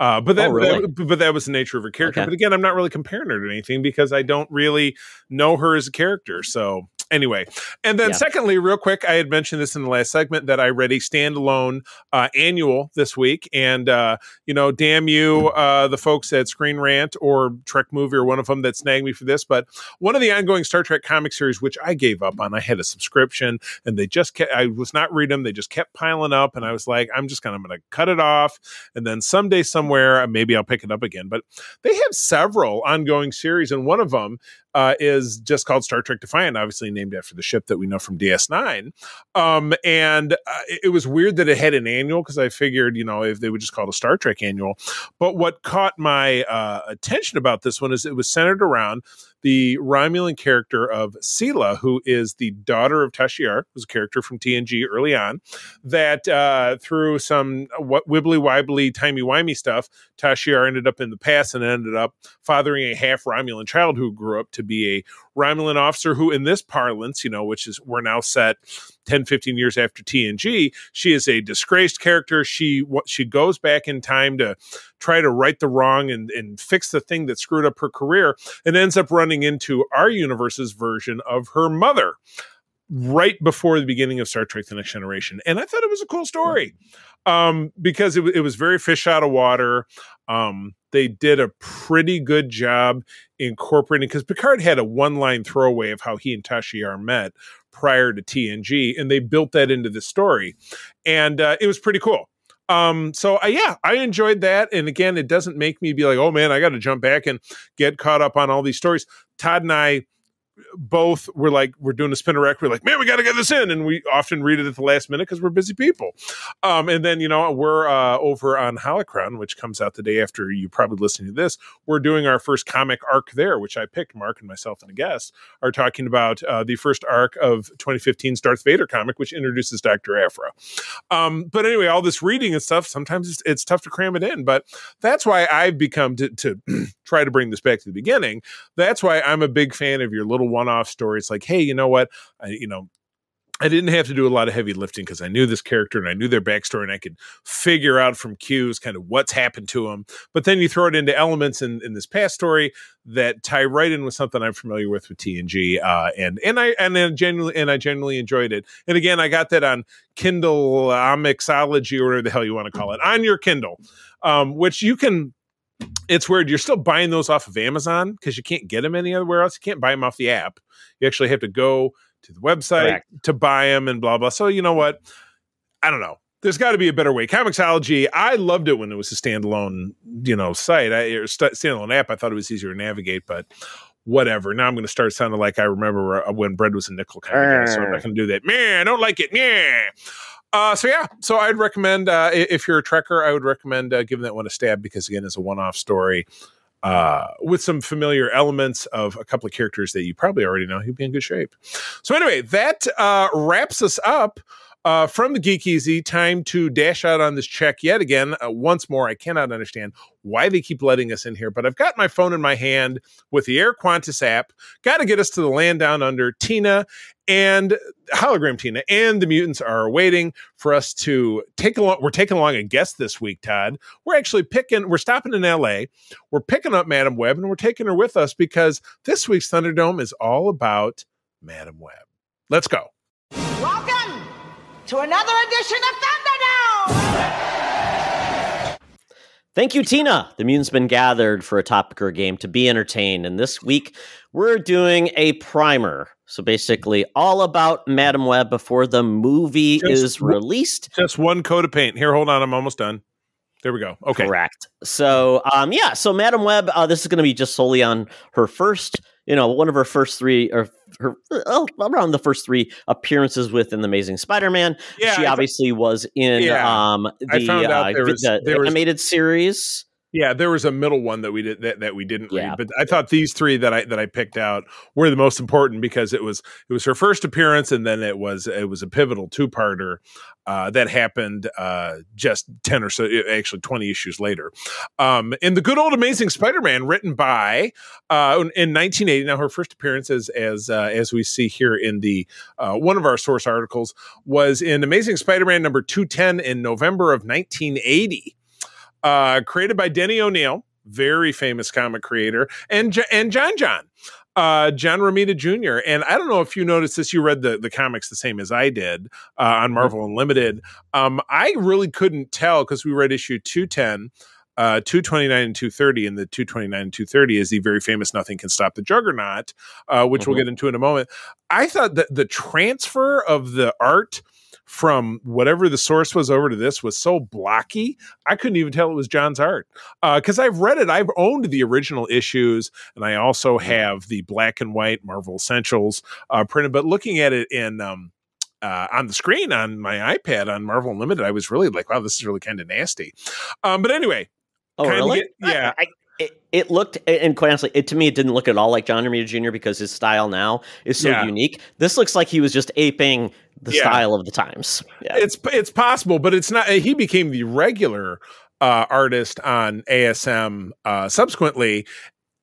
uh, but that, Oh, really? that- but that was the nature of her character. Okay. But again, I'm not really comparing her to anything because I don't really know her as a character. So anyway, and then Yeah. secondly, real quick, I had mentioned this in the last segment that I read a standalone uh, annual this week, and uh, you know, damn you, uh, the folks at Screen Rant or Trek Movie or one of them that snagged me for this. But one of the ongoing Star Trek comic series, which I gave up on, I had a subscription, and they just kept. I was not reading them; they just kept piling up, and I was like, I'm just gonna, I'm gonna cut it off, and then someday, somewhere, uh, maybe I'll pick it up again. But they have several ongoing series, and one of them uh, is just called Star Trek Defiant, obviously named after the ship that we know from DS9. Um, and uh, it, was weird that it had an annual because I figured, you know, if they would just call it a Star Trek annual. But what caught my uh, attention about this one is it was centered around the Romulan character of Sela, who is the daughter of Tasha Yar, who's a character from TNG early on, that uh, through some uh, what wibbly wobbly, timey wimey stuff, Tasha Yar ended up in the past and ended up fathering a half Romulan child who grew up to be a Romulan officer who, in this parlance, you know, which is we're now set 10, 15 years after TNG, she is a disgraced character. She she goes back in time to try to right the wrong and, and fix the thing that screwed up her career and ends up running into our universe's version of her mother right before the beginning of Star Trek The Next Generation. And I thought it was a cool story um, because it, it was very fish out of water. Um, they did a pretty good job incorporating because Picard had a one line throwaway of how he and Tasha Yar met prior to TNG, and they built that into the story. And uh, it was pretty cool. Um, so uh, yeah, I enjoyed that. And again, it doesn't make me be like, oh man, I got to jump back and get caught up on all these stories. Todd and I both were like we're doing a spinner rec we're like man we got to get this in and we often read it at the last minute because we're busy people um, and then you know we're uh, over on holocron which comes out the day after you probably listening to this we're doing our first comic arc there which i picked mark and myself and a guest are talking about uh, the first arc of 2015's darth vader comic which introduces dr Aphra. um, but anyway all this reading and stuff sometimes it's, it's tough to cram it in but that's why i've become to, to try to bring this back to the beginning that's why i'm a big fan of your little one-off story. It's like hey you know what I, you know I didn't have to do a lot of heavy lifting because I knew this character and I knew their backstory and I could figure out from cues kind of what's happened to them. But then you throw it into elements in, in this past story that tie right in with something I'm familiar with with TNG. Uh, and and I and then genuinely and I genuinely enjoyed it. And again, I got that on Kindle uh, Mixology or whatever the hell you want to call it on your Kindle, um, which you can it's weird. You're still buying those off of Amazon because you can't get them anywhere else. You can't buy them off the app. You actually have to go to the website Correct. to buy them and blah blah. So you know what? I don't know. There's got to be a better way. Comixology, I loved it when it was a standalone, you know, site I, or st- standalone app. I thought it was easier to navigate, but whatever. Now I'm going to start sounding like I remember when bread was a nickel kind of guy. So I'm not going to do that. Man, I don't like it. Yeah. Uh, so yeah, so I'd recommend uh, if you're a trekker, I would recommend uh, giving that one a stab because again, it's a one-off story uh, with some familiar elements of a couple of characters that you probably already know. He'd be in good shape. So anyway, that uh, wraps us up uh, from the Geek Easy, time to dash out on this check yet again. Uh, once more, I cannot understand why they keep letting us in here, but I've got my phone in my hand with the Air Qantas app. Got to get us to the land down under. Tina and hologram Tina and the mutants are waiting for us to take along. We're taking along a guest this week, Todd. We're actually picking. We're stopping in L.A. We're picking up Madam Webb, and we're taking her with us because this week's Thunderdome is all about Madam Webb. Let's go. Welcome to another edition of Thunderdome! Thank you, Tina. The mutants been gathered for a topic or game to be entertained, and this week we're doing a primer. So basically, all about Madam Webb before the movie just is released. Just one coat of paint. Here, hold on. I'm almost done. There we go. Okay. Correct. So, um, yeah. So, Madam Webb, uh, this is going to be just solely on her first you know, one of her first three or her oh, around the first three appearances with an Amazing Spider-Man. Yeah, she obviously was in yeah, um the, uh, was, the animated was, series. Yeah, there was a middle one that we did that, that we didn't yeah. read, but I thought these three that I that I picked out were the most important because it was it was her first appearance, and then it was it was a pivotal two parter uh, that happened uh, just ten or so, actually twenty issues later. Um, in the good old Amazing Spider-Man, written by uh, in 1980. Now her first appearance, as as uh, as we see here in the uh, one of our source articles, was in Amazing Spider-Man number two ten in November of 1980 uh, created by Denny O'Neil, very famous comic creator, and and John John. Uh, John Romita Jr. And I don't know if you noticed this, you read the, the comics the same as I did uh, on Marvel mm-hmm. Unlimited. Um, I really couldn't tell because we read issue 210 uh, 229 and 230, and the 229 and 230 is the very famous Nothing Can Stop the Juggernaut, uh, which mm-hmm. we'll get into in a moment. I thought that the transfer of the art from whatever the source was over to this was so blocky. I couldn't even tell it was John's art because I've read it. I've owned the original issues, and I also have the black and white Marvel Essentials uh, printed. But looking at it in um, uh, on the screen on my iPad on Marvel Unlimited, I was really like, wow, this is really kind of nasty. Um, but anyway, Oh, really? get- yeah. I, it, looked, and quite honestly, it to me, it didn't look at all like John Romita Jr. because his style now is so Yeah. unique. This looks like he was just aping the Yeah. style of the times. Yeah. it's it's possible, but it's not. He became the regular uh, artist on ASM uh, subsequently.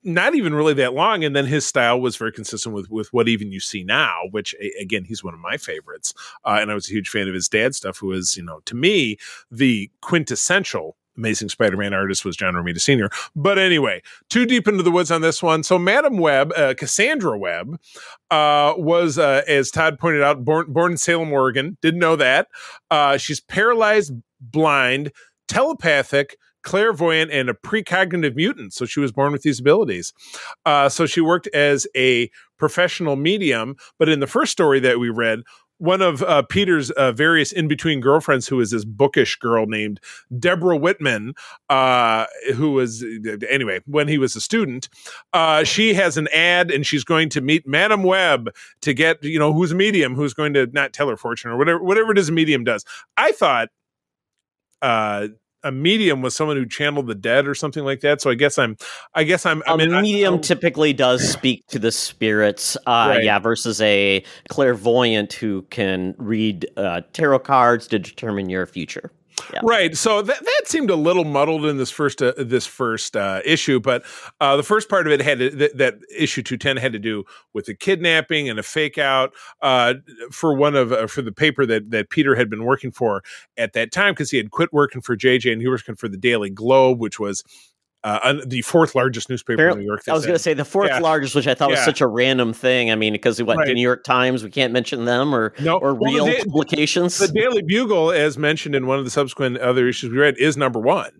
Not even really that long, and then his style was very consistent with with what even you see now. Which again, he's one of my favorites, uh, and I was a huge fan of his dad's stuff. Who was, you know, to me the quintessential Amazing Spider-Man artist was John Romita Sr. But anyway, too deep into the woods on this one. So Madam Webb, uh, Cassandra Webb, uh, was, uh, as Todd pointed out, born born in Salem, Oregon. Didn't know that. Uh, she's paralyzed, blind, telepathic, clairvoyant, and a precognitive mutant. So she was born with these abilities. Uh, so she worked as a professional medium. But in the first story that we read, one of uh, Peter's uh, various in between girlfriends, who is this bookish girl named Deborah Whitman, uh, who was anyway when he was a student, uh, she has an ad and she's going to meet Madam Webb to get you know who's a medium, who's going to not tell her fortune or whatever whatever it is a medium does. I thought uh, a medium was someone who channeled the dead or something like that. So I guess I'm I guess I'm I a mean, I- medium I- typically does speak to the spirits, uh, Right. yeah, versus a clairvoyant who can read uh, tarot cards to determine your future. Yeah. Right. So that that seemed a little muddled in this first uh, this first uh, issue, but uh, the first part of it had to, that, that issue two ten had to do with the kidnapping and a fake out uh, for one of uh, for the paper that that Peter had been working for at that time because he had quit working for JJ and he was working for the Daily Globe, which was uh, the fourth largest newspaper in New York. I was going to say the fourth Yeah. largest, which I thought was such a random thing. I mean, because what Right. the New York Times, we can't mention them or No. or Well, the real da- publications. The Daily Bugle, as mentioned in one of the subsequent other issues we read, is number one.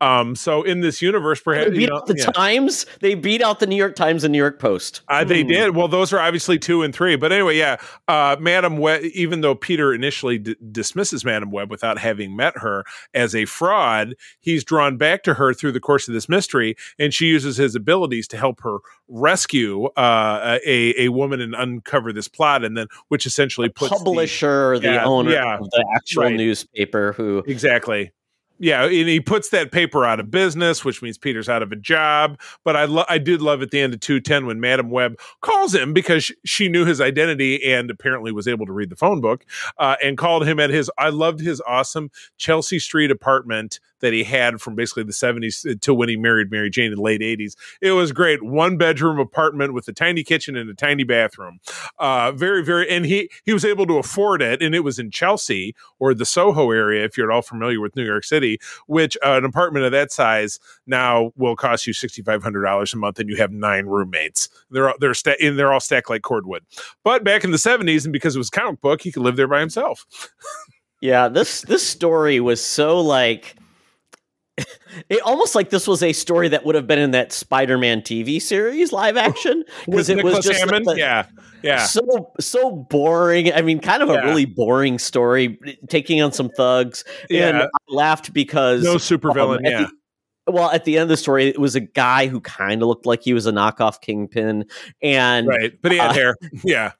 Um, so in this universe, perhaps beat you know, out the yeah. Times. They beat out the New York Times and New York Post. Uh, they Hmm. did. Well, those are obviously two and three. But anyway, yeah, uh, Madam Webb, even though Peter initially d- dismisses Madam Webb without having met her as a fraud, he's drawn back to her through the course of this mystery, and she uses his abilities to help her rescue uh, a, a woman and uncover this plot, and then which essentially puts the- Publisher, the, Yeah, owner yeah, of the actual right. newspaper, who Exactly. Yeah, and he puts that paper out of business, which means Peter's out of a job. But I, lo- I did love at the end of two ten when Madam Webb calls him because sh- she knew his identity and apparently was able to read the phone book, uh, and called him at his. I loved his awesome Chelsea Street apartment that he had from basically the seventies till when he married Mary Jane in the late eighties. It was great, one bedroom apartment with a tiny kitchen and a tiny bathroom. Uh, very very, and he he was able to afford it, and it was in Chelsea or the Soho area, if you're at all familiar with New York City, which uh, an apartment of that size now will cost you sixty five hundred dollars a month, and you have nine roommates. They're they're sta- and they're all stacked like cordwood. But back in the seventies, and because it was comic book, he could live there by himself. Yeah, this this story was so like it almost like this was a story that would have been in that Spider-Man TV series live action because it was just Hammond, like the- yeah, yeah, so so boring. I mean, kind of a really boring story, taking on some thugs. And Yeah. I laughed because no supervillain, um, yeah. the- well, at the end of the story, it was a guy who kind of looked like he was a knockoff kingpin, and Right, but he had uh, hair. Yeah,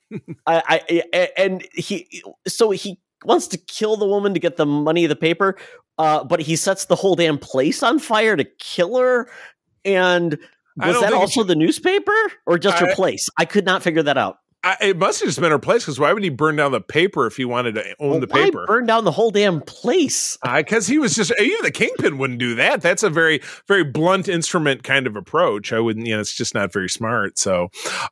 I, I and he so he wants to kill the woman to get the money of the paper, uh, but he sets the whole damn place on fire to kill her. And was that also the newspaper or just her place? I could not figure that out. I, it must have just been her place because why would he burn down the paper if he wanted to own Well, the paper? burn down the whole damn place? Because he was just even the kingpin wouldn't do that. That's a very very blunt instrument kind of approach. I wouldn't, you know, it's just not very smart. So,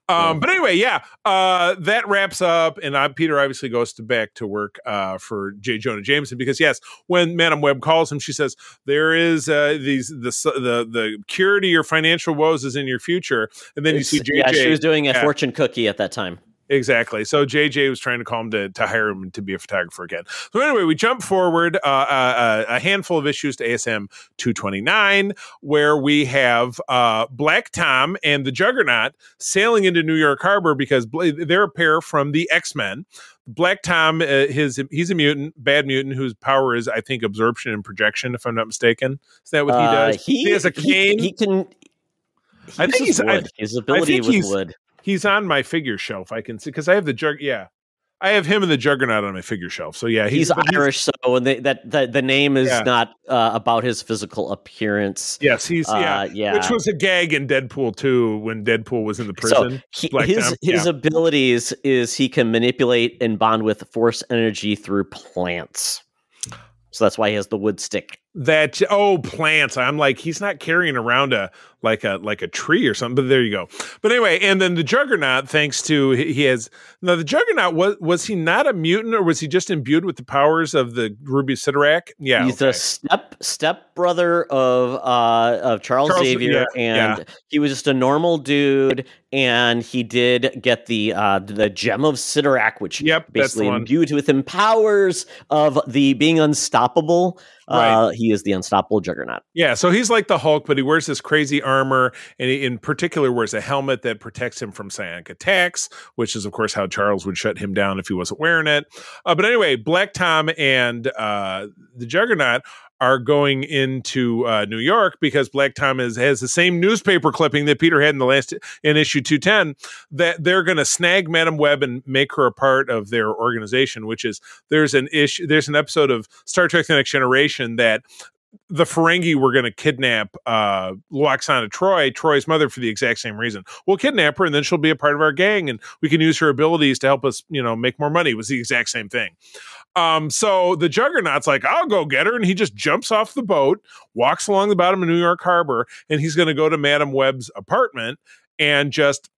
um, but anyway, yeah, uh, that wraps up, and uh, Peter obviously goes to back to work uh, for J. Jonah Jameson because yes, when Madam Webb calls him, she says there is uh, these the the the cure to your financial woes is in your future, and then you see JJ. yeah, she was doing a yeah. fortune cookie at that time. Exactly. So JJ was trying to call him to, to hire him to be a photographer again. So anyway, we jump forward uh, uh, a handful of issues to ASM 229, where we have uh, Black Tom and the Juggernaut sailing into New York Harbor because they're a pair from the X Men. Black Tom, uh, his he's a mutant, bad mutant whose power is, I think, absorption and projection. If I'm not mistaken, is that what he Uh, does? He, has a cane. He, can. He I think he's- I- His ability think with he's- wood. He's on my figure shelf. I can see because I have the jug. Yeah, I have him and the Juggernaut on my figure shelf. So yeah, He's, but Irish, so and they, that the, the name is Yeah. not uh, about his physical appearance. Yes, he's yeah, Uh, yeah. Which was a gag in Deadpool too when Deadpool was in the prison. So he, his his yeah. abilities is he can manipulate and bond with force energy through plants. So that's why he has the wood stick. that oh plants. I'm like he's not carrying around a like a like a tree or something. But there you go. But anyway, and then the Juggernaut, thanks to he has now the Juggernaut was was he not a mutant or was he just imbued with the powers of the Ruby Cyttorak? Yeah, He's okay. the step step brother of uh of Charles, Charles- Xavier, yeah, and yeah. he was just a normal dude, and he did get the uh the gem of Cyttorak, which Yep, basically imbued with him powers of the being unstoppable. Uh, he is the unstoppable juggernaut. Yeah, so he's like the Hulk, but he wears this crazy armor, and in particular wears a helmet that protects him from psionic attacks, which is, of course, how Charles would shut him down if he wasn't wearing it. Uh, but anyway, Black Tom and uh, the Juggernaut are going into uh, New York because Black Tom is, has the same newspaper clipping that Peter had in the last in issue 210 that they're going to snag Madam Web and make her a part of their organization, which is there's an issue there's an episode of Star Trek The Next Generation that the Ferengi were going to kidnap uh, Lwaxana Troi, Troi's mother, for the exact same reason. We'll kidnap her, and then she'll be a part of our gang, and we can use her abilities to help us, you know, make more money. It was the exact same thing. Um, so the Juggernaut's like, I'll go get her, and he just jumps off the boat, walks along the bottom of New York Harbor, and he's going to go to Madam Webb's apartment and just.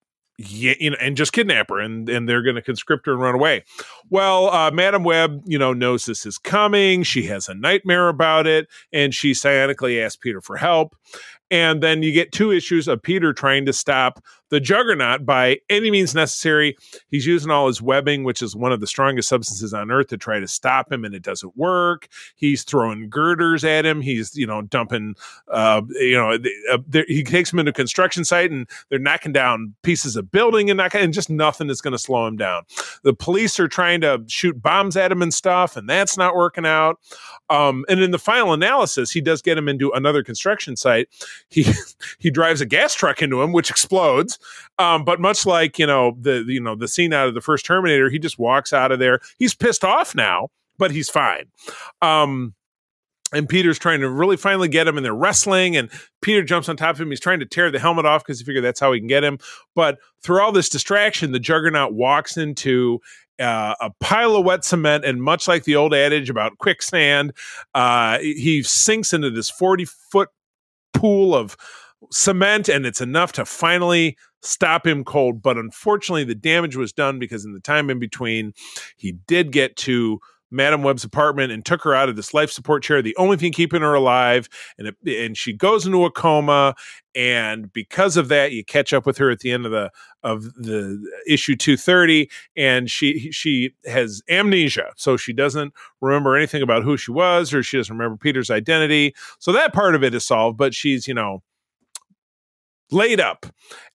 Yeah, you know, and just kidnap her, and and they're going to conscript her and run away. Well, uh, Madam Webb, you know, knows this is coming. She has a nightmare about it, and she psionically asks Peter for help. And then you get two issues of Peter trying to stop the Juggernaut by any means necessary. He's using all his webbing, which is one of the strongest substances on Earth, to try to stop him, and it doesn't work. He's throwing girders at him. He's, you know, dumping, uh, you know, uh, he takes him into a construction site, and they're knocking down pieces of building and knocking, and just nothing is going to slow him down. The police are trying to shoot bombs at him and stuff, and that's not working out. Um, and in the final analysis, he does get him into another construction site. He he drives a gas truck into him, which explodes. Um, but much like you know the you know the scene out of the first Terminator, he just walks out of there. He's pissed off now, but he's fine. Um, and Peter's trying to really finally get him, and they're wrestling. And Peter jumps on top of him. He's trying to tear the helmet off because he figured that's how he can get him. But through all this distraction, the Juggernaut walks into uh, a pile of wet cement, and much like the old adage about quicksand, uh, he sinks into this forty foot pool of cement, and it's enough to finally stop him cold. But unfortunately, the damage was done because in the time in between, he did get to Madam Webb's apartment and took her out of this life support chair, the only thing keeping her alive. And it, and she goes into a coma. And because of that, you catch up with her at the end of the of the issue 230, and she she has amnesia, so she doesn't remember anything about who she was, or she doesn't remember Peter's identity. So that part of it is solved, but she's you know laid up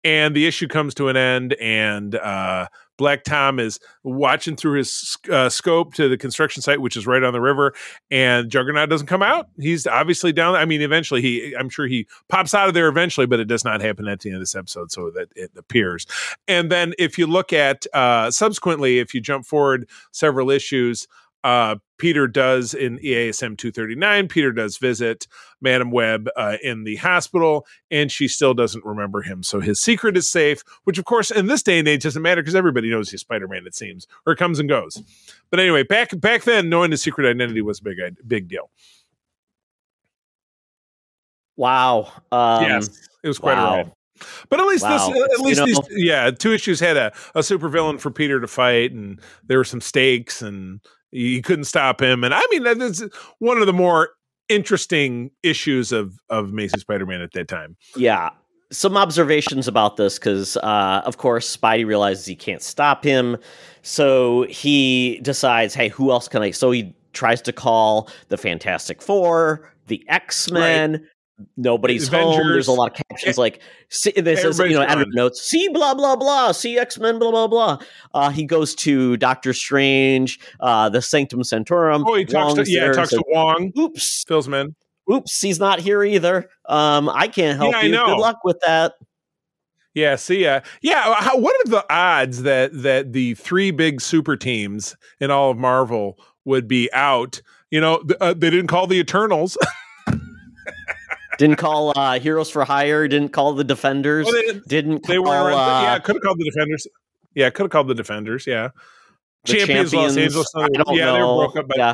and the issue comes to an end and uh black tom is watching through his uh, scope to the construction site which is right on the river and juggernaut doesn't come out. He's obviously down i mean eventually he i'm sure he pops out of there eventually but it does not happen at the end of this episode so that it appears. And then if you look at uh subsequently if you jump forward several issues uh, Peter does in EASM 239. Peter does visit Madam Webb uh, in the hospital, and she still doesn't remember him. So his secret is safe, which, of course, in this day and age doesn't matter because everybody knows he's Spider Man, it seems, or comes and goes. But anyway, back back then, knowing his secret identity was a big, big deal. Wow. Um, yes, it was quite wow. a ride. But at least Wow. this, at least you these, yeah, two issues had a, a supervillain for Peter to fight, and there were some stakes, and you couldn't stop him. And I mean, that is one of the more interesting issues of of Amazing Spider-Man at that time. Yeah. some observations about this because, uh, of course, Spidey realizes he can't stop him. So he decides, hey, who else can I? So he tries to call the Fantastic Four, the X Men. Nobody's Avengers. home. There's a lot of captions like see, this is you know gone. notes. See blah blah blah. See X Men blah blah blah. Uh, he goes to Doctor Strange, uh, the Sanctum Sanctorum. Oh, he talks to yeah, talks says, to Wong, Oops, Phil's men. oops, he's not here either. Um, I can't help Yeah, I you. know. Good luck with that. Yeah, see ya. Yeah, how, what are the odds that that the three big super teams in all of Marvel would be out? You know, th- uh, they didn't call the Eternals. Didn't call uh, Heroes for Hire. Didn't call the Defenders. Well, they didn't- they call were uh, yeah, could have called the Defenders. Yeah, could have called the Defenders. Yeah, the champions, Los Angeles. I don't yeah, know. they were broke up. By, yeah.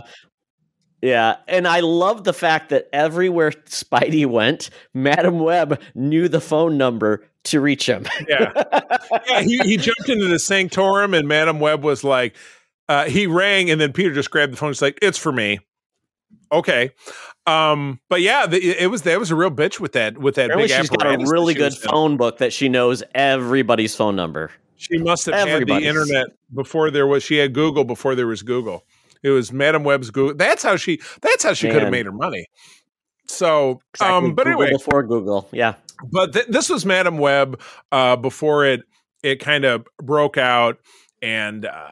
Yeah, and I love the fact that everywhere Spidey went, Madam Web knew the phone number to reach him. yeah, yeah. He he jumped into the Sanctorum, and Madam Web was like, uh, he rang, and then Peter just grabbed the phone. He's like, "It's for me." Okay, um, but yeah, the, it was that was a real bitch with that with that Apparently, big she's got a really good phone book that she knows everybody's phone number. She must have Everybody's. had the internet before there was. She had Google before there was Google. It was Madam Web's Google. That's how she. That's how she could have made her money. So, Exactly, um, but Google anyway, before Google, yeah. but th- this was Madam Web uh, before it it kind of broke out, and uh,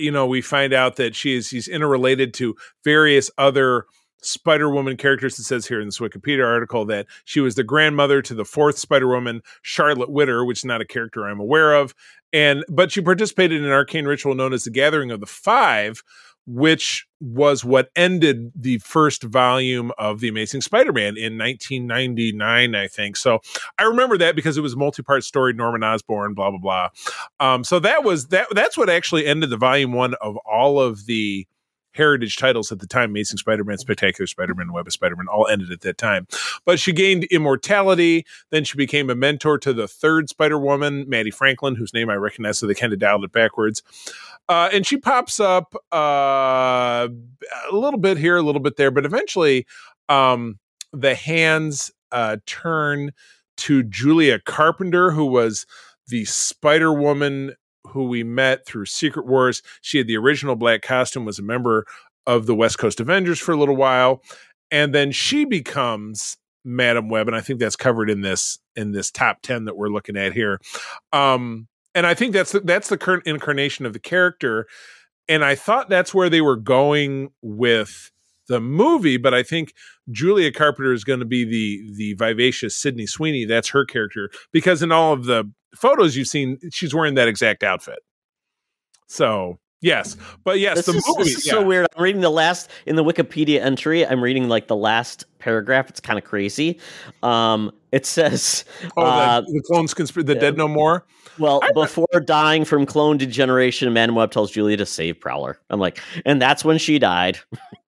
you know we find out that she's she's interrelated to various other Spider Woman characters. It says here in this Wikipedia article that she was the grandmother to the fourth Spider Woman, Charlotte Witter, which is not a character I'm aware of, and but she participated in an arcane ritual known as the Gathering of the Five. Which was what ended the first volume of the Amazing Spider-Man in 1999, I think. So I remember that because it was a multi-part story, Norman Osborn, blah blah blah. Um, so that was that. That's what actually ended the volume one of all of the heritage titles at the time. Amazing Spider-Man, Spectacular Spider-Man, Web of Spider-Man, all ended at that time. But she gained immortality. Then she became a mentor to the third Spider-Woman, Mattie Franklin, whose name I recognize. So they kind of dialed it backwards. Uh, and she pops up uh, a little bit here, a little bit there, but eventually um, the hands uh, turn to Julia Carpenter, who was the Spider Woman who we met through Secret Wars. She had the original black costume, was a member of the West Coast Avengers for a little while, and then she becomes Madam Web, and I think that's covered in this in this top ten that we're looking at here. Um, and I think that's the, that's the current incarnation of the character, and I thought that's where they were going with the movie, but I think Julia Carpenter is going to be the the vivacious Sydney Sweeney. That's her character because in all of the photos you've seen, she's wearing that exact outfit. So yes, but yes, This the is, movie. this is yeah. so weird. I'm reading the last in the Wikipedia entry. I'm reading like the last paragraph. It's kind of crazy. Um, it says, Oh, uh, the, the clones conspiracy, the dead no more. "Well, I- before dying from clone degeneration, Madam Web tells Julia to save Prowler." I'm like, and that's when she died.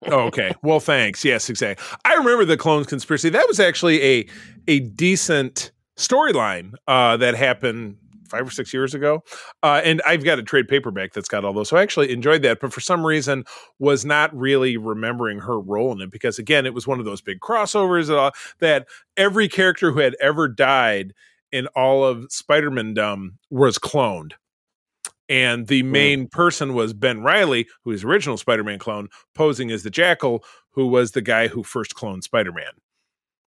Oh, okay. Well, thanks. Yes, exactly. I remember the clones conspiracy. That was actually a a decent storyline uh, that happened five or six years ago. Uh, and I've got a trade paperback that's got all those. So I actually enjoyed that, but for some reason was not really remembering her role in it because again, it was one of those big crossovers uh, that every character who had ever died in all of Spider-Man dumb was cloned. And the main person was Ben Reilly, who is the original Spider-Man clone, posing as the Jackal, who was the guy who first cloned Spider-Man,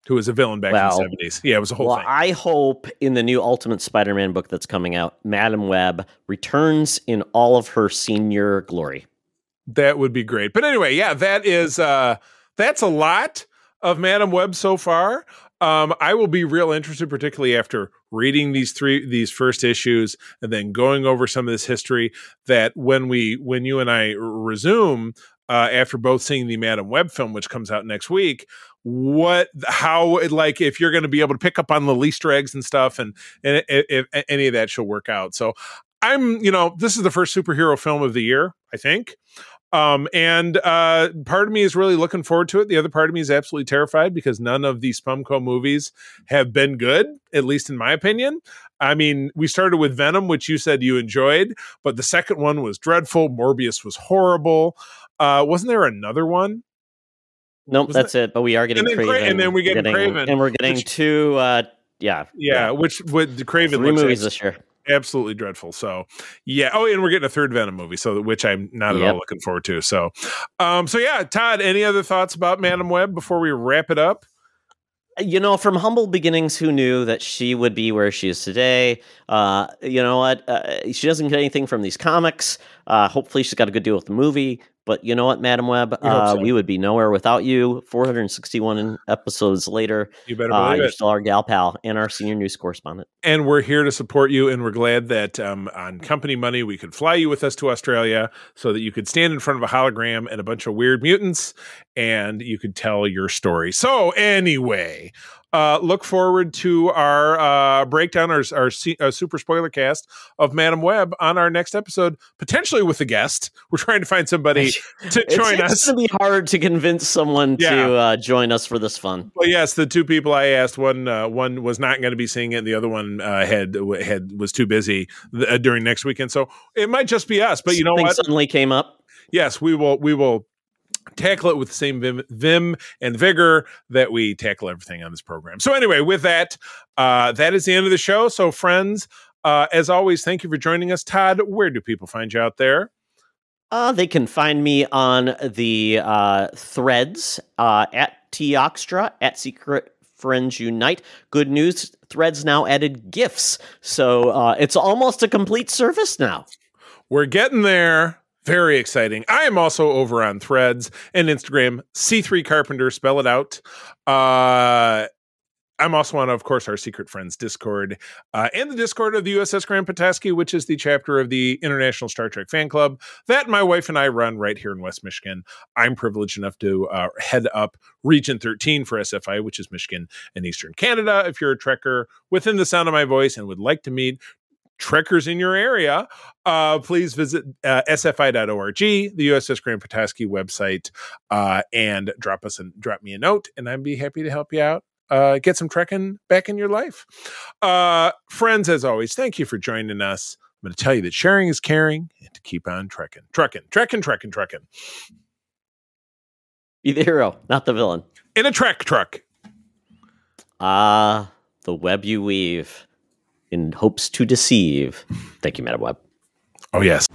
who was a villain back Wow. in the seventies. Yeah, it was a whole well, thing. I hope in the new Ultimate Spider-Man book that's coming out, Madam Web returns in all of her senior glory. That would be great. But anyway, yeah, that is uh that's a lot of Madam Web so far. Um, I will be real interested, particularly after reading these three these first issues and then going over some of this history. That when we when you and I resume uh, after both seeing the Madam Web film, which comes out next week, what how like if you're going to be able to pick up on the Easter eggs and stuff, and and if, any of that should work out. So I'm you know this is the first superhero film of the year, I think. Um, and uh, part of me is really looking forward to it. The other part of me is absolutely terrified because none of these SPUMC movies have been good, at least in my opinion. I mean, we started with Venom, which you said you enjoyed, but the second one was dreadful. Morbius was horrible. Uh, wasn't there another one? Nope, Wasn't that's it. But we are getting And then Kraven, and then we We're get getting- Kraven, and we're getting which- two uh, yeah, Yeah, which would the Kraven three looks movies this year. absolutely dreadful. So yeah. Oh, and we're getting a third Venom movie, so which I'm not at Yep. all looking forward to. So, um, so yeah, Todd, any other thoughts about Madam Web before we wrap it up? you know, from humble beginnings, who knew that she would be where she is today? Uh, you know what? Uh, she doesn't get anything from these comics. Uh, hopefully, she's got a good deal with the movie. But you know what, Madam Web? We Uh, so. we would be nowhere without you. 461 episodes later, You better uh, believe you're it. still our gal pal and our senior news correspondent. and we're here to support you and we're glad that um, on company money we could fly you with us to australia so that you could stand in front of a hologram and a bunch of weird mutants and you could tell your story so anyway uh, look forward to our uh, breakdown, our, our uh, super spoiler cast of Madam Web on our next episode, potentially with a guest. We're trying to find somebody to join it's us. It's going to be hard to convince someone Yeah. to uh, join us for this fun. Well, yes, the two people I asked, one uh, one was not going to be seeing it, and the other one uh, had had was too busy th- uh, during next weekend. So it might just be us. But you know Something what? suddenly came up. Yes, we will. We will tackle it with the same vim, vim and vigor that we tackle everything on this program. So anyway, with that, uh, that is the end of the show. So friends, uh, as always, thank you for joining us, Todd. Where do people find you out there? Uh, they can find me on the uh, threads uh, at Toxtra at Secret Friends Unite. Good news, threads now added GIFs. So uh, it's almost a complete service now. We're getting there. Very exciting. I am also over on Threads and Instagram, C3 Carpenter, spell it out. Uh, I'm also on, of course, our Secret Friends Discord uh, and the Discord of the USS Grand Petoskey, which is the chapter of the International Star Trek Fan Club that my wife and I run right here in West Michigan. I'm privileged enough to uh, head up Region 13 for SFI, which is Michigan and Eastern Canada. If you're a Trekker within the sound of my voice and would like to meet trekkers in your area, uh, please visit uh, sfi.org, the USS Grand Petoskey website, uh, and drop us and drop me a note, and I'd be happy to help you out. Uh, get some trekking back in your life. Uh, friends, as always, thank you for joining us. I'm going to tell you that sharing is caring and to keep on trekking. Trekking, trekking, trekking, trekking. Be the hero, not the villain. In a trek truck. Ah, the web you weave in hopes to deceive. Thank you, Madam Web. Oh, yes.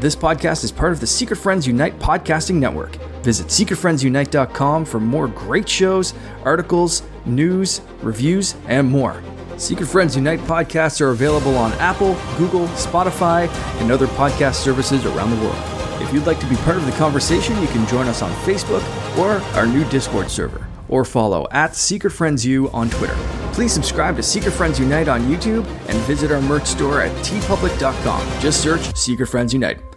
This podcast is part of the Secret Friends Unite podcasting network. Visit secretfriendsunite.com for more great shows, articles, news, reviews, and more. Secret Friends Unite podcasts are available on Apple, Google, Spotify, and other podcast services around the world. If you'd like to be part of the conversation, you can join us on Facebook or our new Discord server, or follow at Secret Friends U on Twitter. Please subscribe to Secret Friends Unite on YouTube and visit our merch store at teepublic.com. Just search Secret Friends Unite.